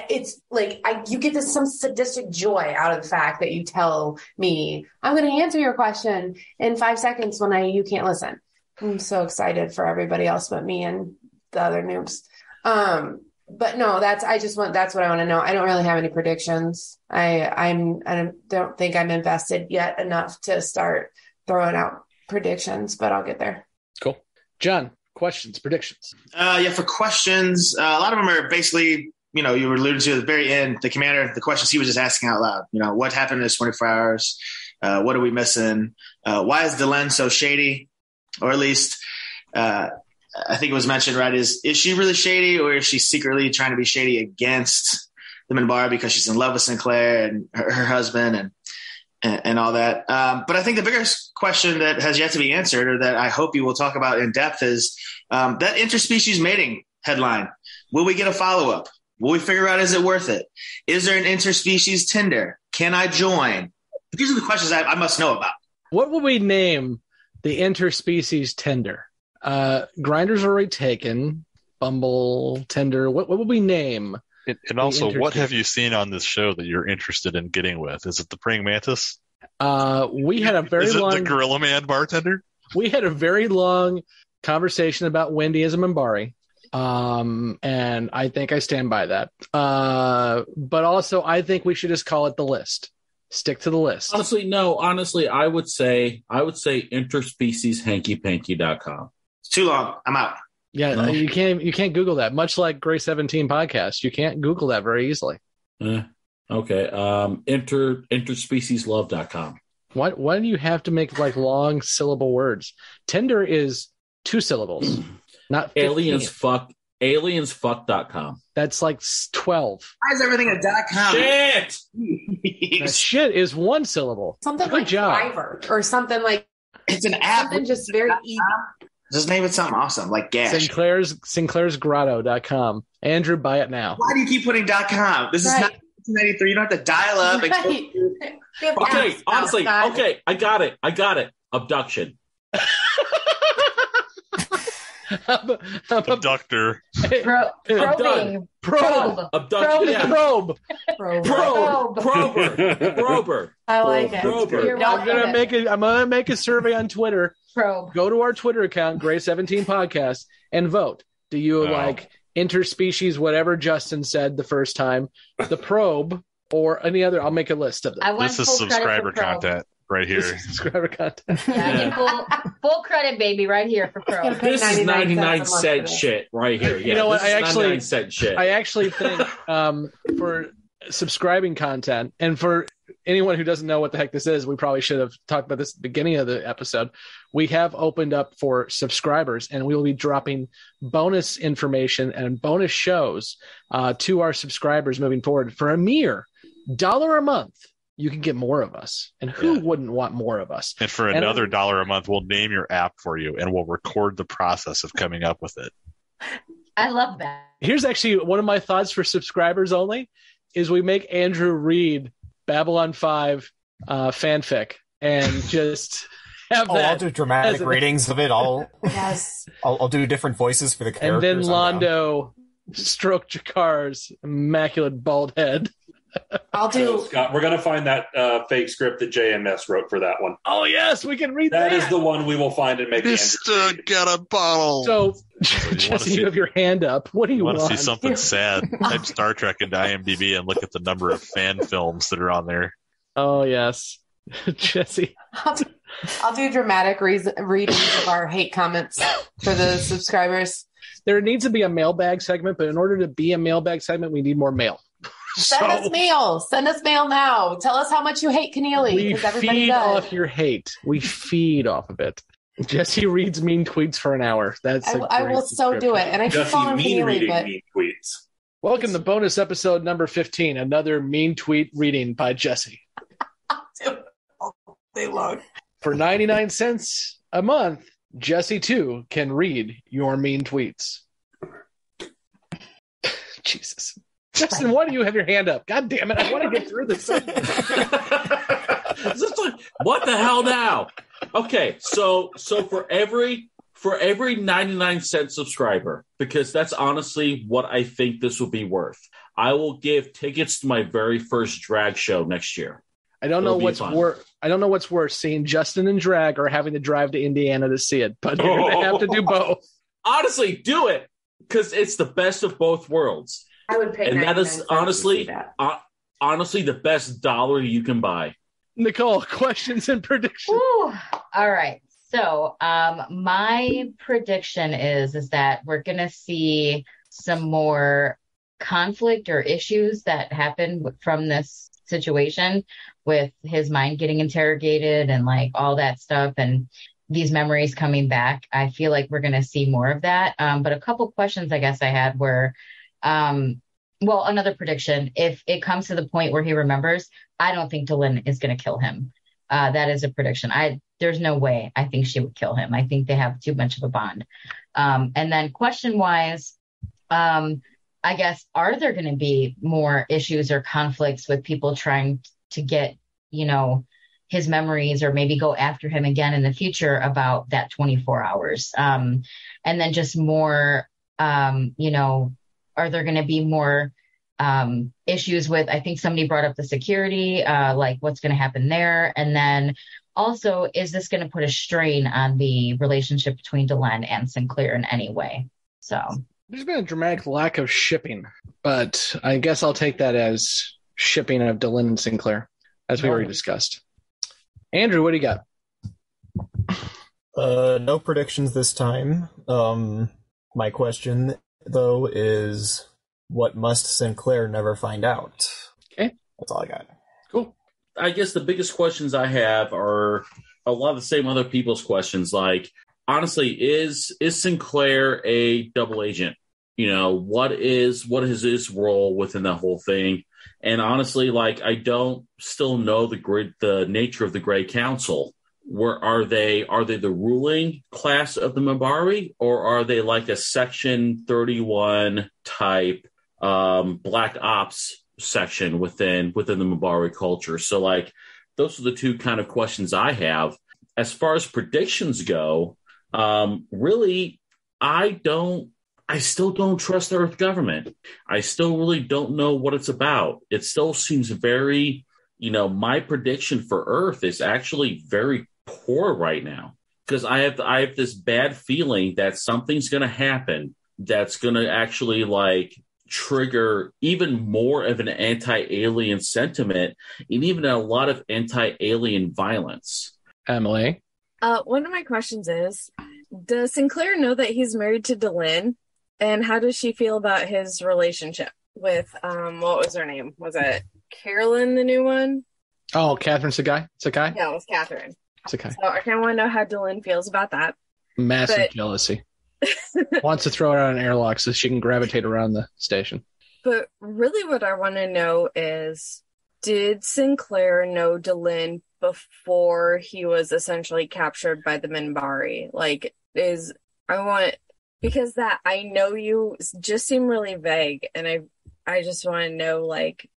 it's like I, you get this some sadistic joy out of the fact that you tell me I'm going to answer your question in five seconds when I you can't listen. I'm so excited for everybody else but me and the other noobs. Um, but no, that's I just want that's what I want to know. I don't really have any predictions. I I'm I don't- don't think I'm invested yet enough to start throwing out predictions, but I'll get there. Cool. John, questions, predictions. Uh, yeah, for questions, uh, a lot of them are basically, you know, you were alluding to at the very end, the commander, the questions he was just asking out loud. You know, what happened in this 24 hours? Uh, what are we missing? Uh, why is Delenn so shady? Or at least, uh, I think it was mentioned, right? Is, is she really shady or is she secretly trying to be shady against the Minbari because she's in love with Sinclair and her, her husband and, and, and all that. Um, but I think the biggest question that has yet to be answered, or that I hope you will talk about in depth, is um, that interspecies mating headline. Will we get a follow up? Will we figure out is it worth it? Is there an interspecies Tinder? Can I join? These are the questions I, I must know about. What will we name the interspecies Tinder? Uh, Grindr's already taken. Bumble, Tinder. What, what would we name? And, and the also, what have you seen on this show that you're interested in getting with? Is it the praying mantis? Uh, we had a very Is it long the Gorilla Man bartender? we had a very long conversation about Wendy as a Minbari. Um, and I think I stand by that. Uh, but also I think we should just call it the list. Stick to the list. Honestly, no. Honestly, I would say I would say interspecieshankypanky.com. It's too long. I'm out. Yeah, No. you can't you can't Google that. Much like Grey Seventeen podcast, you can't Google that very easily. Eh, okay. Um, inter interspecieslove.com. Why why do you have to make like long syllable words? Tinder is two syllables, not 15. Aliens fuck aliensfuck.com. That's like twelve. Why is everything a dot com? Shit! Shit is one syllable. Something Good like job. Fiverr or something like It's an app. something just very easy. Just name it something awesome, like Gash. Sinclair's Sinclair's Grotto.com. Andrew, buy it now. Why do you keep putting dot com? This is not 1993. You don't have to dial up. And Okay, honestly, okay, I got it. I got it. Abduction. Abductor. Pro- I'm probing. done. Probe. Abduction. Yeah. Probe. Probe. Probe. Prober. Prober. I like it. Prober. You're I'm gonna welcome. make a I'm gonna make a survey on Twitter. Probe. Go to our Twitter account, Grey Seventeen Podcast, and vote. Do you Oh. like interspecies, whatever Justin said the first time, the probe, or any other? I'll make a list of them. I want This is subscriber content right here. Subscriber content. Yeah, I get full, full credit, baby, right here for Probe. This is 99 99 cents a month cent for this. shit right here. Yeah, You know what? I actually, shit. I actually think um, for subscribing content and for anyone who doesn't know what the heck this is, we probably should have talked about this at the beginning of the episode. We have opened up for subscribers and we will be dropping bonus information and bonus shows uh, to our subscribers moving forward for a mere dollar a month. You can get more of us. And who Yeah. wouldn't want more of us? And for And- another dollar a month, we'll name your app for you and we'll record the process of coming up with it. I love that. Here's actually one of my thoughts for subscribers only is we make Andrew read Babylon 5 uh, fanfic and just have Oh, I'll do dramatic readings of it. I'll, Yes. I'll I'll do different voices for the characters. and then Londo stroke G'Kar's immaculate bald head. I'll So, do. Scott, we're going to find that uh, fake script that JMS wrote for that one. Oh, yes, we can read that. That is the one we will find and make Andrew Mister, get a bottle. So, wanna Jessi, see- you have your hand up. What do you you want? want to see something sad? Type Star Trek into IMDb and look at the number of fan films that are on there. Oh, yes. Jessi. I'll do, I'll do dramatic reason, readings of our hate comments for the subscribers. There needs to be a mailbag segment, but in order to be a mailbag segment, we need more mail. Send So- us mail. Send us mail now. Tell us how much you hate Keneally we because everybody feed does. off your hate. We feed off of it. Jessi reads mean tweets for an hour. That's I, great will so do it, and I keep Jessi calling mean Keneally, reading but mean tweets. Welcome to bonus episode number 15, another mean tweet reading by Jessi. they long. For 99 cents a month, Jessi too can read your mean tweets. Jesus. Justin, why do you have your hand up? God damn it. I want to get through this. This like, what the hell now? Okay, so so for every for every 99 cent subscriber, because that's honestly what I think this will be worth, I will give tickets to my very first drag show next year. I don't know It'll be what's fun. worse. I don't know what's worse, seeing Justin in drag or having to drive to Indiana to see it. But you're going to have to do both. Honestly, do it because it's the best of both worlds. I would pay. and that 99 is cents to honestly that. uh, honestly the best dollar you can buy. Nicole, questions and predictions. Whew. All right. So, um, my prediction is is that we're gonna see some more conflict or issues that happen from this situation with his mind getting interrogated and like all that stuff and these memories coming back. I feel like we're gonna see more of that. Um, but a couple questions I guess I had were, um, well, another prediction. If it comes to the point where he remembers, I don't think Delenn is going to kill him. Uh, that is a prediction. I there's no way I think she would kill him. I think they have too much of a bond. Um, and then question wise, um, I guess are there going to be more issues or conflicts with people trying to get you know his memories or maybe go after him again in the future about that 24 hours? Um, and then just more, um, you know, are there going to be more um, issues with? I think somebody brought up the security, uh, like what's going to happen there, and then also is this going to put a strain on the relationship between Delenn and Sinclair in any way? So There's been a dramatic lack of shipping, but I guess I'll take that as shipping of Delenn and Sinclair, as we already discussed. Andrew, what do you got? Uh, no predictions this time. Um, my question though is, what must Sinclair never find out? Okay, that's all I got. Cool. I guess the biggest questions I have are a lot of the same other people's questions. Like, honestly, is is Sinclair a double agent? You know, what is what is his role within the whole thing? And honestly, like, I don't still know the grid, the nature of the Grey Council. Where are they? Are they the ruling class of the Minbari, or are they like a Section Thirty One type um, black ops section within within the Minbari culture. So like those are the two kind of questions I have. As far as predictions go, um, really, I don't. I still don't trust the Earth government. I still really don't know what it's about. It still seems very, you know, my prediction for Earth is actually very poor right now because I have I have this bad feeling that something's going to happen that's going to actually like trigger even more of an anti-alien sentiment and even a lot of anti-alien violence. Emily, Uh, one of my questions is Does Sinclair know that he's married to Delenn? And how does she feel about his relationship with, um, what was her name? Was it Carolyn, the new one? oh, Catherine Sagai, Sakai, Yeah, it was Catherine. Sakai, So I kind of want to know how Delenn feels about that. massive But- jealousy. Wants to throw her on an airlock so she can gravitate around the station. But really, what I want to know is did Sinclair know Delenn before he was essentially captured by the Minbari? Like, is I want because that I know you just seem really vague, and I I just want to know like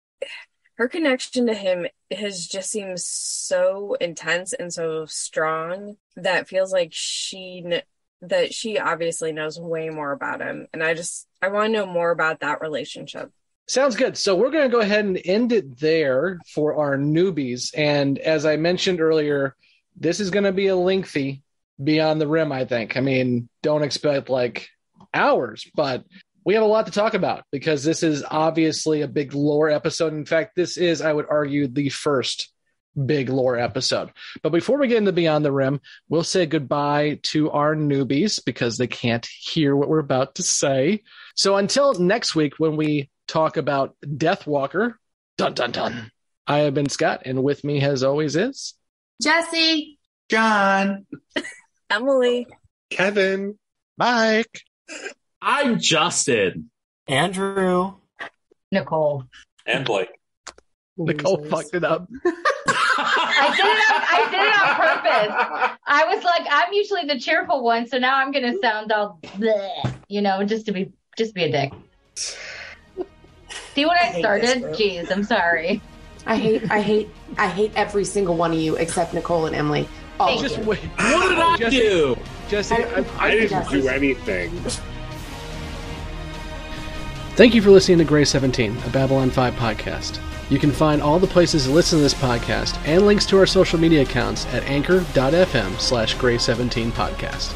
her connection to him has just seemed so intense and so strong that feels like she kn- that she obviously knows way more about him and i just i want to know more about that relationship Sounds good. So we're going to go ahead and end it there for our newbies. And as I mentioned earlier, this is going to be a lengthy beyond the rim, I think. I mean, don't expect like hours, but we have a lot to talk about because this is obviously a big lore episode. In fact, this is, I would argue, the first big lore episode. But before we get into Beyond the Rim, we'll say goodbye to our newbies because they can't hear what we're about to say. So until next week, when we talk about Deathwalker, dun dun dun. I have been Scott, and with me, as always, is Jessi. John. emily Kevin. Mike. I'm Justin. Andrew. Nicole. And Blake. Nicole fucked it up. I did it. On, I did it on purpose. I was like, I'm usually the cheerful one, so now I'm gonna sound all, bleh, you know, just to be, just be a dick. See what I, hate this started? Jeez, I'm sorry. I hate, I hate, I hate every single one of you except Nicole and Emily. All of Just you. wait. What did I Jessi- do? Jessi, I, I didn't do anything. Thank you for listening to Grey 17, a Babylon 5 podcast. You can find all the places to listen to this podcast and links to our social media accounts at anchor.fm slash grey17 podcast.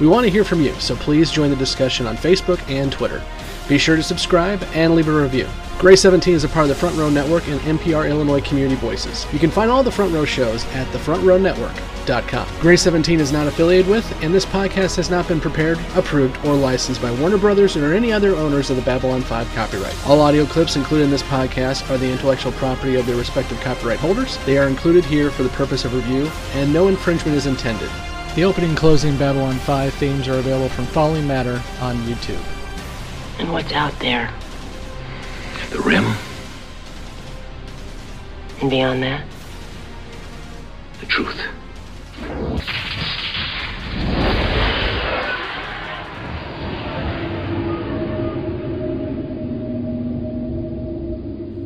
We want to hear from you, so please join the discussion on Facebook and Twitter. Be sure to subscribe and leave a review. Grey 17 is a part of the Front Row Network and NPR Illinois Community Voices. You can find all the Front Row shows at thefrontrownetwork.com. Grey 17 is not affiliated with, and this podcast has not been prepared, approved, or licensed by Warner Brothers or any other owners of the Babylon 5 copyright. All audio clips included in this podcast are the intellectual property of their respective copyright holders. They are included here for the purpose of review, and no infringement is intended. The opening and closing Babylon 5 themes are available from Falling Matter on YouTube. And what's out there? The rim. And beyond that? The truth.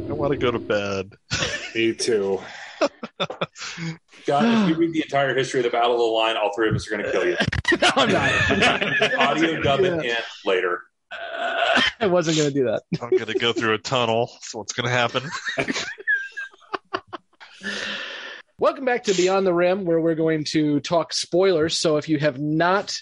I want to go to bed. Me too. God, if you read the entire history of the Battle of the Line, all three of us are going to kill you. no, I'm not. Audio dub it in later. I wasn't going to do that. I'm going to go through a tunnel. So what's going to happen? Welcome back to Beyond the Rim, where we're going to talk spoilers. So if you have not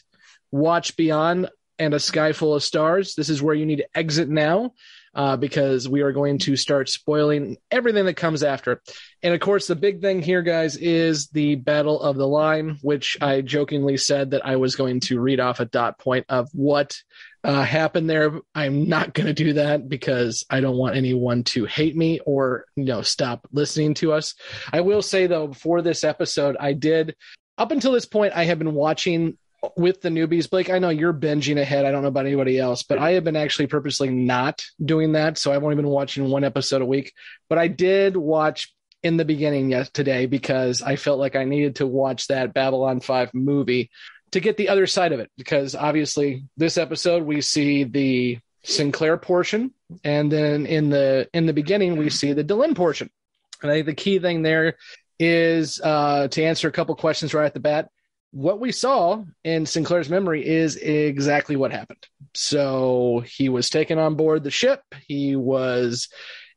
watched Beyond and a Sky Full of Stars, this is where you need to exit now. Uh, because we are going to start spoiling everything that comes after. And of course, the big thing here, guys, is the Battle of the Line, which I jokingly said that I was going to read off a dot point of what uh, happened there. I'm not going to do that because I don't want anyone to hate me or you know stop listening to us. I will say though, before this episode, I did up until this point, I have been watching with the newbies. Blake, I know you're binging ahead. I don't know about anybody else, but I have been actually purposely not doing that. So I've only been watching one episode a week. But I did watch in the beginning yes today because I felt like I needed to watch that Babylon 5 movie to get the other side of it because obviously this episode we see the Sinclair portion, and then in the in the beginning we see the Delenn portion. And I think the key thing there is uh, to answer a couple questions right at the bat. What we saw in Sinclair's memory is exactly what happened. So he was taken on board the ship. He was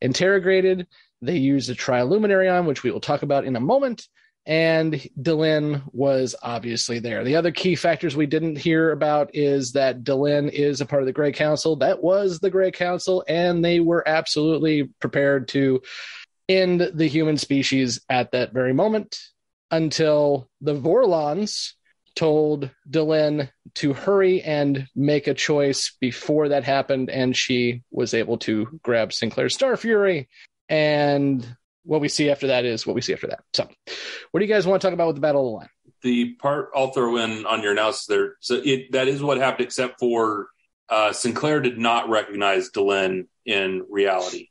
interrogated. They used a triluminary on, which we will talk about in a moment. And Delenn was obviously there. The other key factors we didn't hear about is that Delenn is a part of the Grey Council. That was the Grey Council, and they were absolutely prepared to end the human species at that very moment until the Vorlons told Delenn to hurry and make a choice before that happened, and she was able to grab Sinclair's Star Fury. And what we see after that is what we see after that. So, what do you guys want to talk about with the Battle of the Line? The part I'll throw in on your analysis there. So it that is what happened, except for uh, Sinclair did not recognize Delenn in reality.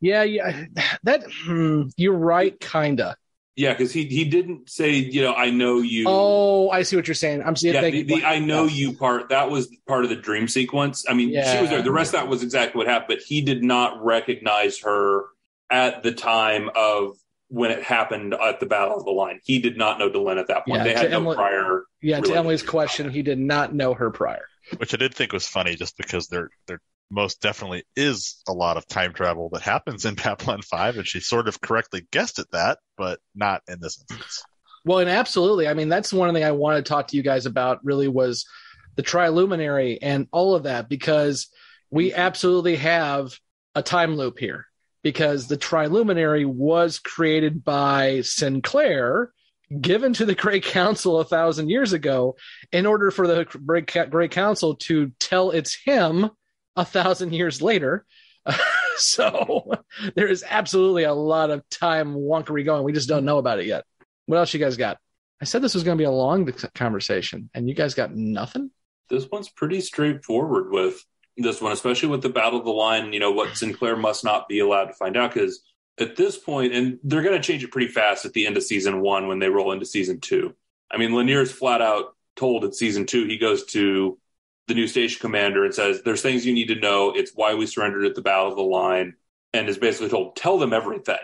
Yeah, yeah, that hmm, you're right, kinda. Yeah, because he he didn't say, you know, I know you. Oh, I see what you're saying. I'm seeing. yeah, the, the I know you part that was part of the dream sequence. I mean, she was there. The rest of that was exactly what happened, but he did not recognize her at the time of when it happened at the Battle of the Line. He did not know Delenn at that point. Yeah, they to had no Emily- prior. Yeah, to. Emily's question, he did not know her prior. which I did think was funny, just because there there most definitely is a lot of time travel that happens in Babylon Five, and she sort of correctly guessed at that, but not in this instance. Well, and absolutely. I mean, that's one thing I wanted to talk to you guys about really was the triluminary and all of that because we absolutely have a time loop here because the triluminary was created by Sinclair given to the Grey Council a thousand years ago in order for the Grey Council to tell it's him a thousand years later. so there is absolutely a lot of time wonkery going. We just don't know about it yet. What else you guys got? I said this was going to be a long conversation, and you guys got nothing. This one's pretty straightforward with this one, especially with the Battle of the Line. You know what Sinclair must not be allowed to find out because at this point, and they're going to change it pretty fast at the end of season one when they roll into season two. I mean, Lennier's flat out told at season two he goes to the new station commander and says, "There's things you need to know. It's why we surrendered at the Battle of the Line," and is basically told, "Tell them everything."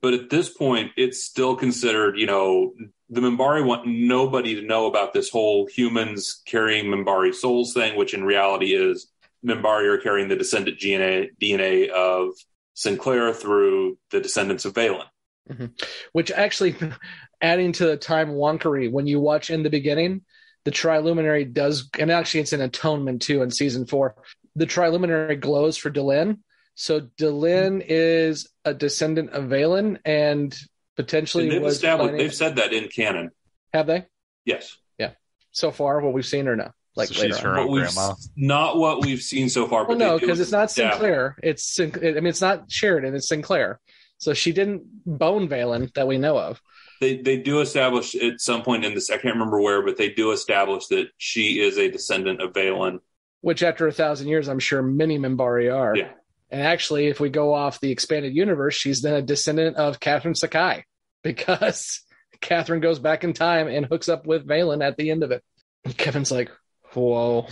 But at this point, it's still considered, you know, the Minbari want nobody to know about this whole humans carrying Minbari souls thing, which in reality is Minbari are carrying the descendant DNA, DNA of Sinclair through the descendants of Valen. Mm-hmm. Which actually, adding to the time wonkery, when you watch in the beginning, the triluminary does, and actually it's an atonement too in season four. The triluminary glows for Delenn. So Delenn is a descendant of Valen and potentially And they've was established, planning- they've said that in canon. have they? Yes. Yeah. So far, what we've seen or no? Like So later she's on. her own What grandma. Not what we've seen so far, Well, but no, because it's not establish- Sinclair. It's Sin- I mean, it's not Sheridan. It's Sinclair. So she didn't bone Valen that we know of. They they do establish at some point in this. I can't remember where, but they do establish that she is a descendant of Valen. Which, after a thousand years, I'm sure many Minbari are. Yeah. And actually, if we go off the expanded universe, she's then a descendant of Catherine Sakai because Catherine goes back in time and hooks up with Valen at the end of it. And Kevin's like, "Whoa."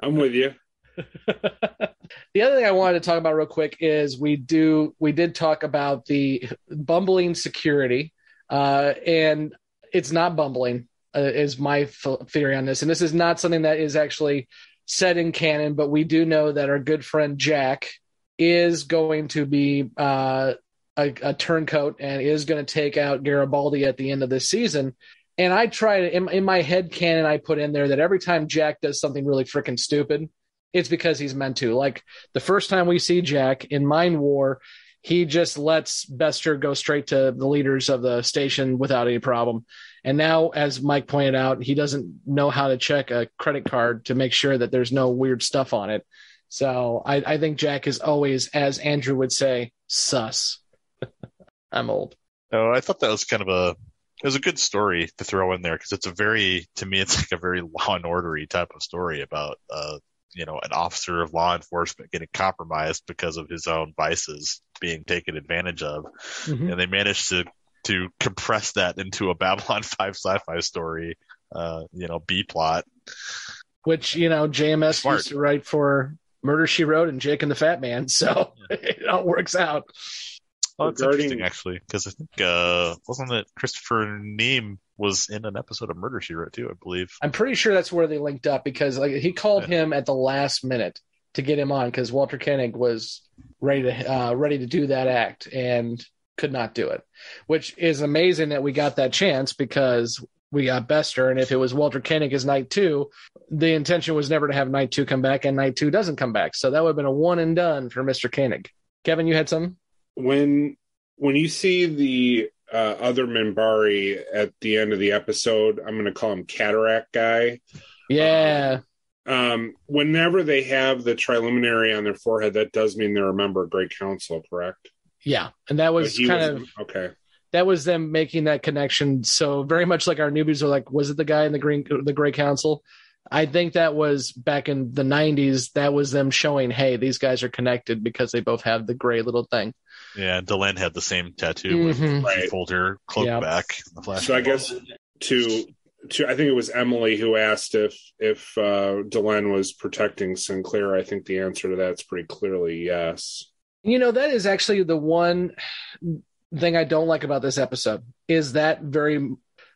I'm with you. the other thing I wanted to talk about real quick is we do we did talk about the bumbling security, uh, and it's not bumbling uh, is my f- theory on this, and this is not something that is actually said in canon, but we do know that our good friend Jack is going to be uh, a, a turncoat and is going to take out Garibaldi at the end of this season. And I try to in, in my head canon, I put in there that every time Jack does something really freaking stupid, it's because he's meant to. Like the first time we see Jack in Mind War, he just lets Bester go straight to the leaders of the station without any problem. And now, as Mike pointed out, he doesn't know how to check a credit card to make sure that there's no weird stuff on it. So I, I think Jack is always, as Andrew would say, sus. I'm old. Oh, I thought that was kind of a it was a good story to throw in there because it's a very to me it's like a very law and ordery type of story about uh you know an officer of law enforcement getting compromised because of his own vices being taken advantage of Mhm. and they managed to to compress that into a Babylon 5 sci-fi story uh you know B plot which you know JMS Smart. used to write for Murder She Wrote and Jake and the Fat Man, so it all works out. Oh, it's Regarding- interesting actually, because I think uh, wasn't it Christopher Neame was in an episode of Murder She Wrote too, I believe. I'm pretty sure that's where they linked up because like he called him at the last minute to get him on because Walter Koenig was ready to uh, ready to do that act and could not do it, which is amazing that we got that chance because we got Bester, and if it was Walter Koenig as Knight Two, the intention was never to have Knight Two come back, and Knight Two doesn't come back, so that would have been a one and done for Mister Koenig. Kevin, you had some. when when you see the uh, other Minbari at the end of the episode, I'm going to call him Cataract Guy. Yeah, Um, whenever they have the triluminary on their forehead, that does mean they're a member of Grey Council, correct? Yeah, and that was kind was- of okay. that was them making that connection. So very much like our newbies are like, was it the guy in the green, the Grey Council? I think that was back in the '90s. That was them showing, hey, these guys are connected because they both have the gray little thing. Yeah, Delenn had the same tattoo with Mhm. she Right. pulled her cloak Yeah. back in the flash. So I guess to to I think it was Emily who asked if if uh, Delenn was protecting Sinclair. I think the answer to that's pretty clearly yes. You know, that is actually the one thing I don't like about this episode is that very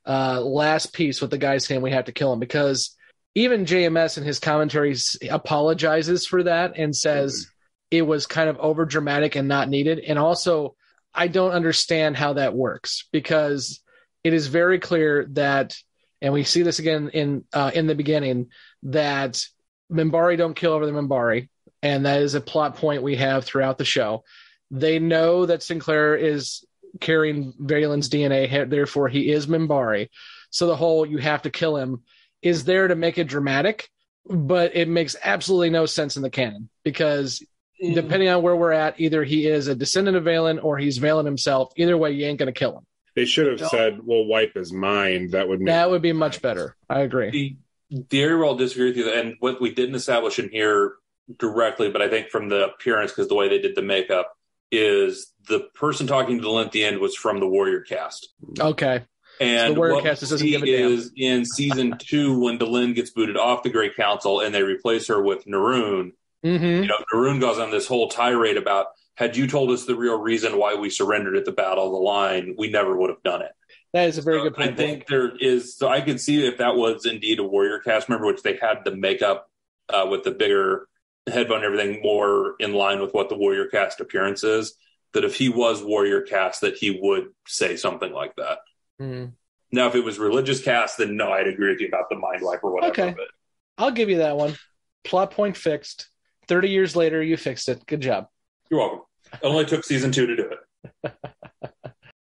uh, last piece with the guy saying we have to kill him because even JMS in his commentaries apologizes for that and says it was kind of over dramatic and not needed. And also, I don't understand how that works because it is very clear that, and we see this again in uh, in the beginning that Minbari don't kill over the Minbari, and that is a plot point we have throughout the show. They know that Sinclair is carrying Valen's DNA, therefore he is Minbari. So the whole "you have to kill him" is there to make it dramatic, but it makes absolutely no sense in the canon because depending on where we're at, either he is a descendant of Valen or he's Valen himself. Either way, you ain't gonna kill him. They should have said, "We'll wipe his mind." That would make That would be much better. I agree. The, the area where I'll disagree with you, and what we didn't establish in here directly, but I think from the appearance, because the way they did the makeup, is the person talking to the at the end was from the Warrior cast. Okay. And the Warrior cast doesn't give a damn. is in season two when Delenn gets booted off the Grey Council and they replace her with Neroon. Mm-hmm. You know, Neroon goes on this whole tirade about had you told us the real reason why we surrendered at the Battle of the Line, we never would have done it. That is a very good point. I think there is, so I could see if that was indeed a Warrior cast member, which they had the makeup uh, with the bigger headband and everything more in line with what the Warrior cast appearance is. That if he was Warrior cast, that he would say something like that. Mhm. Now, if it was religious cast, then no, I'd agree with you about the mind wipe or whatever. Okay. But I'll give you that one. Plot point fixed. Thirty years later, you fixed it. Good job. you're welcome. It only took season two to do it.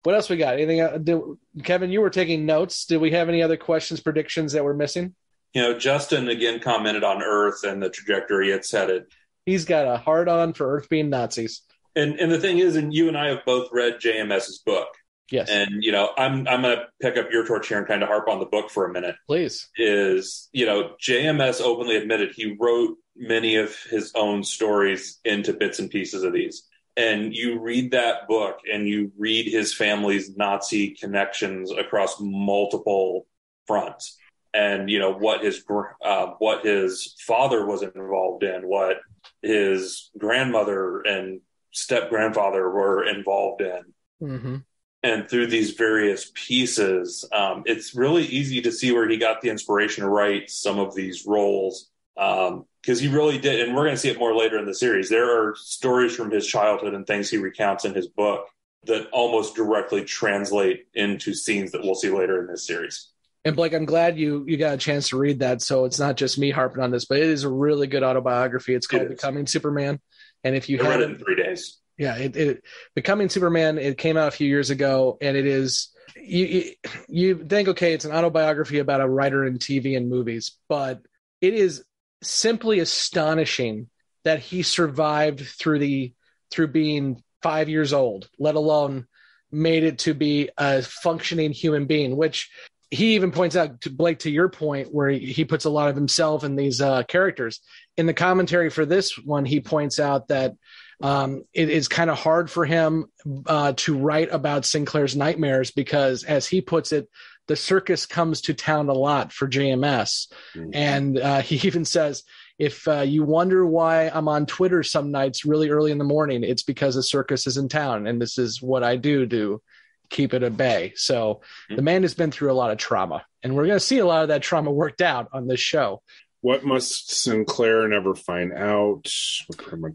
What else we got? Anything? uh, Did, Kevin, you were taking notes. Did we have any other questions, predictions that we're missing? You know, Justin again commented on Earth and the trajectory it's headed. He's got a hard on for Earth being Nazis. And and the thing is, and you and I have both read JMS's book. Yes. And you know, I'm I'm gonna pick up your torch here and kind of harp on the book for a minute. Please. Is you know, JMS openly admitted he wrote many of his own stories into bits and pieces of these. And you read that book and you read his family's Nazi connections across multiple fronts. And you know what his uh, what his father was involved in, what his grandmother and step grandfather were involved in, Mm-hmm. and through these various pieces, um, it's really easy to see where he got the inspiration to write some of these roles because he really did. And we're going to see it more later in the series. There are stories from his childhood and things he recounts in his book that almost directly translate into scenes that we'll see later in this series. And Blake, I'm glad you you got a chance to read that. So it's not just me harping on this, but it is a really good autobiography. It's called It. Becoming Superman. And if you I read it in three days. yeah, it, it Becoming Superman. It came out a few years ago, and it is you you- you think okay, it's an autobiography about a writer in TV and movies, but it is simply astonishing that he survived through the through being five years old, let alone made it to be a functioning human being, which he even points out to Blake to your point where he, he puts a lot of himself in these uh, characters. In the commentary for this one, he points out that Um, it is kind of hard for him uh, to write about Sinclair's nightmares because, as he puts it, the circus comes to town a lot for JMS. And uh, he even says, if uh, you wonder why I'm on Twitter some nights really early in the morning, it's because the circus is in town and this is what I do to keep it at bay. So the man has been through a lot of trauma, and we're going to see a lot of that trauma worked out on this show. What must Sinclair never find out?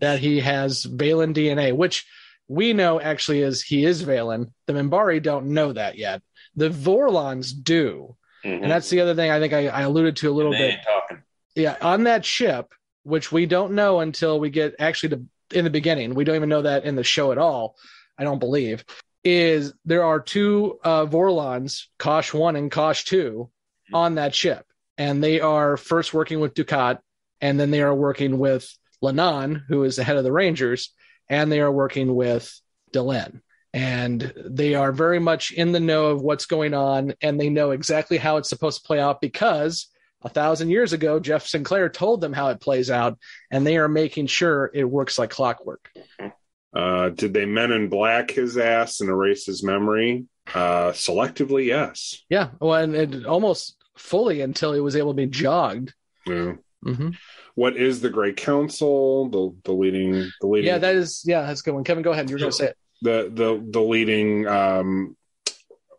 That he has Valen DNA, which we know actually is he is Valen. The Minbari don't know that yet. The Vorlons do. Mhm. And that's the other thing I think I, I alluded to a little bit. Yeah, on that ship, which we don't know until we get actually to in the beginning. We don't even know that in the show at all. I don't believe. Is there are two uh, Vorlons, Kosh one and Kosh two, on that ship, and they are first working with Dukhat, and then they are working with Lennan, who is the head of the Rangers, and they are working with Delenn. And they are very much in the know of what's going on, and they know exactly how it's supposed to play out because a thousand years ago, Jeff Sinclair told them how it plays out, and they are making sure it works like clockwork. Uh, did they men in black his ass and erase his memory? Uh, selectively, yes. Yeah, well, and it almost fully until he was able to be jogged. Yeah. Mm-hmm. What is the Grey Council? The the leading the leading Yeah, that is yeah, that's a good one. Kevin, go ahead. You were going to say it. the the the leading um,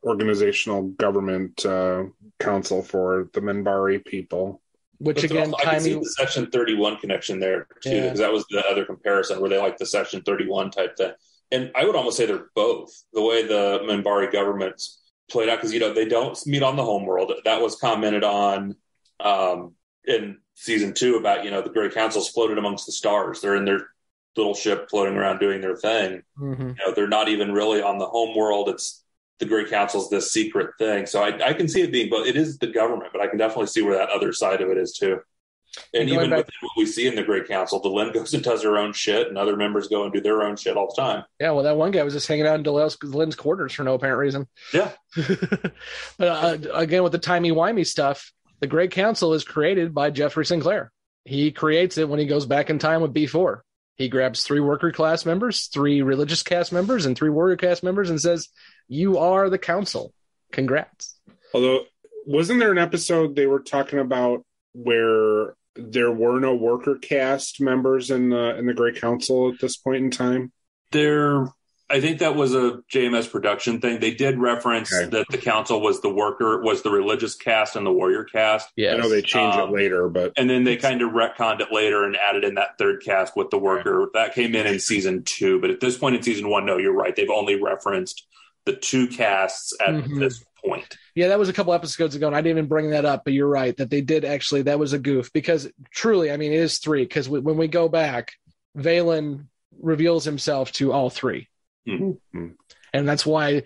organizational government uh, council for the Minbari people. Which But again, I can see the Section 31 connection there too, Yeah. because that was the other comparison where they like the Section 31 type thing. And I would almost say they're both the way the Minbari government's played out, because you know they don't meet on the homeworld. That was commented on um, in season two about you know the Grey Council's floated amongst the stars. They're in their little ship floating around doing their thing. Mhm. You know, they're not even really on the home world. It's the Grey Council's this secret thing. So I, I can see it being, but it is the government. But I can definitely see where that other side of it is too. And And even back- within what we see in the Grey Council, the Delenn goes and does her own shit, and other members go and do their own shit all the time. Yeah, well, that one guy was just hanging out in Delenn's Lynn's quarters for no apparent reason. Yeah. But uh, again, with the timey wimey stuff, the Great Council is created by Jeffrey Sinclair. He creates it when he goes back in time with B4. He grabs three worker class members, three religious cast members, and three warrior cast members and says, You are the council. Congrats. Although, wasn't there an episode they were talking about where there were no worker cast members in the in the Grey Council at this point in time? There, I think that was a JMS production thing. They did reference that the council was the worker, was the religious cast and the warrior cast. Yeah, I know they changed Um, it later, but And then they kind of retconned it later and added in that third cast with the worker. That came in in season two. But at this point in season one, no, you're right. They've only referenced the two casts at Mhm. this point. Yeah, that was a couple episodes ago, and I didn't even bring that up. But you're right that they did actually. That was a goof because truly, I mean, it is three. Because when we go back, Valen reveals himself to all three, Mm-hmm. and that's why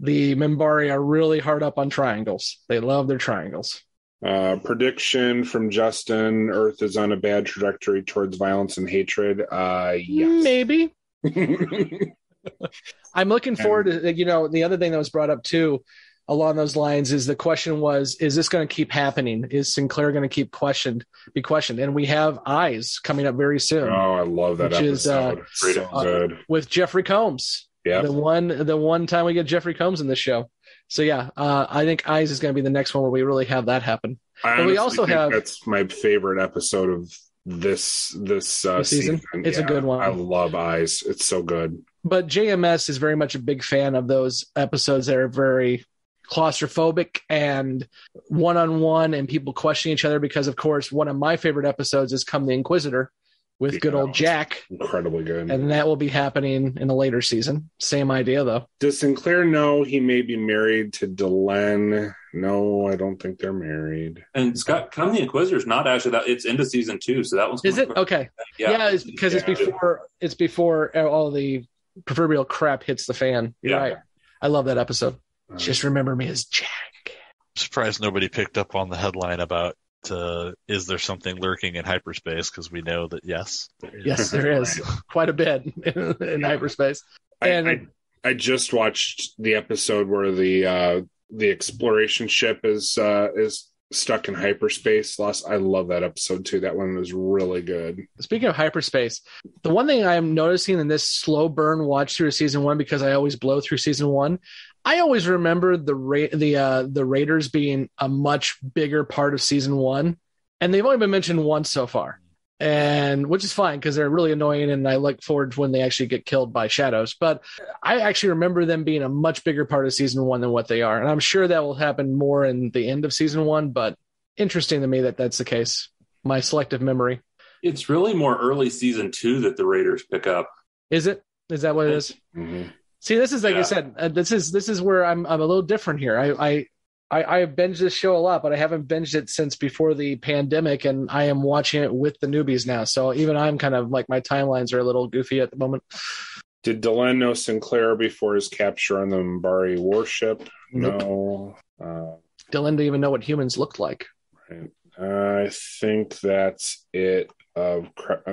the Minbari are really hard up on triangles. They love their triangles. uh, prediction from Justin: Earth is on a bad trajectory towards violence and hatred. Uh, yes. Maybe. I'm looking forward to you know the other thing that was brought up too along those lines is the question was is this going to keep happening is Sinclair going to keep questioned be questioned and we have eyes coming up very soon Oh, I love that Which is, uh, episode. uh, with Jeffrey Combs Yeah. the one the one time we get Jeffrey Combs in this show so yeah uh, I think eyes is going to be the next one where we really have that happen but we also think have that's my favorite episode of this this uh, This season? season. It's a good one. I love Eyes. It's so good. But JMS is very much a big fan of those episodes that are very claustrophobic and one on one and people questioning each other because of course one of my favorite episodes is Come the Inquisitor with good old Jack Incredibly good. and that will be happening in a later season. Same idea though. Does Sinclair know he may be married to Delenn? No, I don't think they're married. And Scott, Come the Inquisitor is not actually that. It's into season two, so that one's Is it okay? Yeah. Yeah, it's because it's before it's before all the proverbial crap hits the fan. You're Yeah. right. I love that episode. Just remember me as Jack. surprised nobody picked up on the headline about uh, is there something lurking in hyperspace? Because we know that yes, there is. Yes, there is quite a bit in, in hyperspace. And I, I just watched the episode where the uh, the exploration ship is uh, is stuck in hyperspace. Lost. I love that episode too. That one was really good. Speaking of hyperspace, the one thing I'm noticing in this slow burn watch through season one because I always blow through season one, I always remember the ra- the uh, the Raiders being a much bigger part of season one, and they've only been mentioned once so far, and which is fine because they're really annoying, and I look forward to when they actually get killed by shadows. But I actually remember them being a much bigger part of season one than what they are, and I'm sure that will happen more in the end of season one. But interesting to me that that's the case. My selective memory. It's really more early season two that the Raiders pick up. Is it? Is that what it is? Mm-hmm. See, this is like Yeah. I said. Uh, this is this is where I'm I'm a little different here. I I I, I binged this show a lot, but I haven't binged it since before the pandemic, and I am watching it with the newbies now. So even I'm kind of like my timelines are a little goofy at the moment. Did Delenn know Sinclair before his capture on the Minbari warship? No. Uh, Dylan didn't even know what humans looked like. right. I think that's it of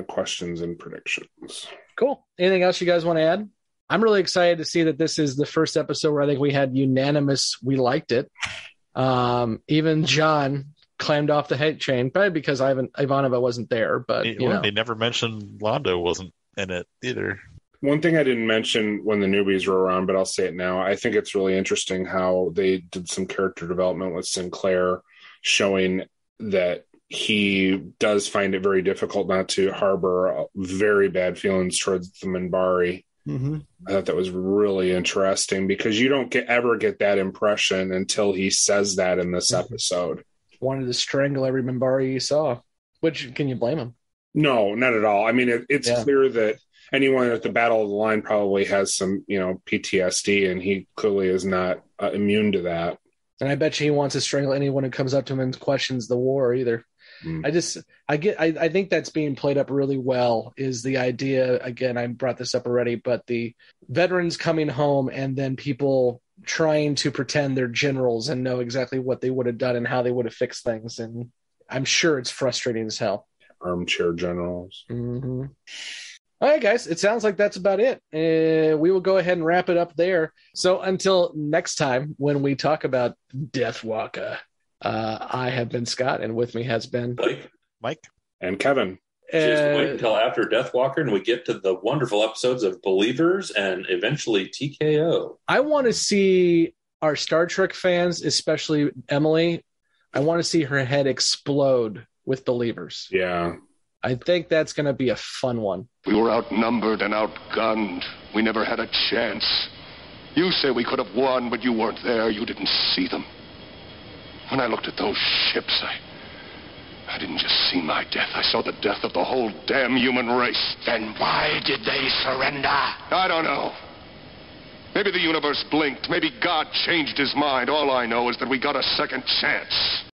questions and predictions. Cool. Anything else you guys want to add? I'm really excited to see that this is the first episode where I think we had unanimous. We liked it. Um, even John climbed off the head chain, probably because Ivan Ivanova wasn't there. But They, you know, they never mentioned Londo wasn't in it either. One thing I didn't mention when the newbies were around, but I'll say it now. I think it's really interesting how they did some character development with Sinclair, showing that he does find it very difficult not to harbor very bad feelings towards the Minbari. Mm-hmm. I thought that was really interesting because you don't get ever get that impression until he says that in this episode. wanted to strangle every Minbari you saw. Which can you blame him? No, not at all. I mean, it, it's Yeah. clear that anyone at the Battle of the Line probably has some, you know, PTSD, and he clearly is not uh, immune to that. And I bet you he wants to strangle anyone who comes up to him and questions the war either. I just I get I, I think that's being played up really well is the idea again, I brought this up already, but the veterans coming home and then people trying to pretend they're generals and know exactly what they would have done and how they would have fixed things. And I'm sure it's frustrating as hell. Armchair generals. Mm-hmm. All right, guys, it sounds like that's about it. Uh, we will go ahead and wrap it up there. So until next time, when we talk about Deathwalker, uh, I have been Scott, and with me has been Mike. Mike. And Kevin. Just wait Uh, until after Deathwalker and we get to the wonderful episodes of Believers and eventually TKO. I want to see our Star Trek fans, especially Emily. I want to see her head explode with believers. Yeah. I think that's going to be a fun one. We were outnumbered and outgunned. We never had a chance. You say we could have won, but you weren't there. You didn't see them. When I looked at those ships, I. I didn't just see my death. I saw the death of the whole damn human race. Then why did they surrender? I don't know. Maybe the universe blinked. Maybe God changed his mind. All I know is that we got a second chance.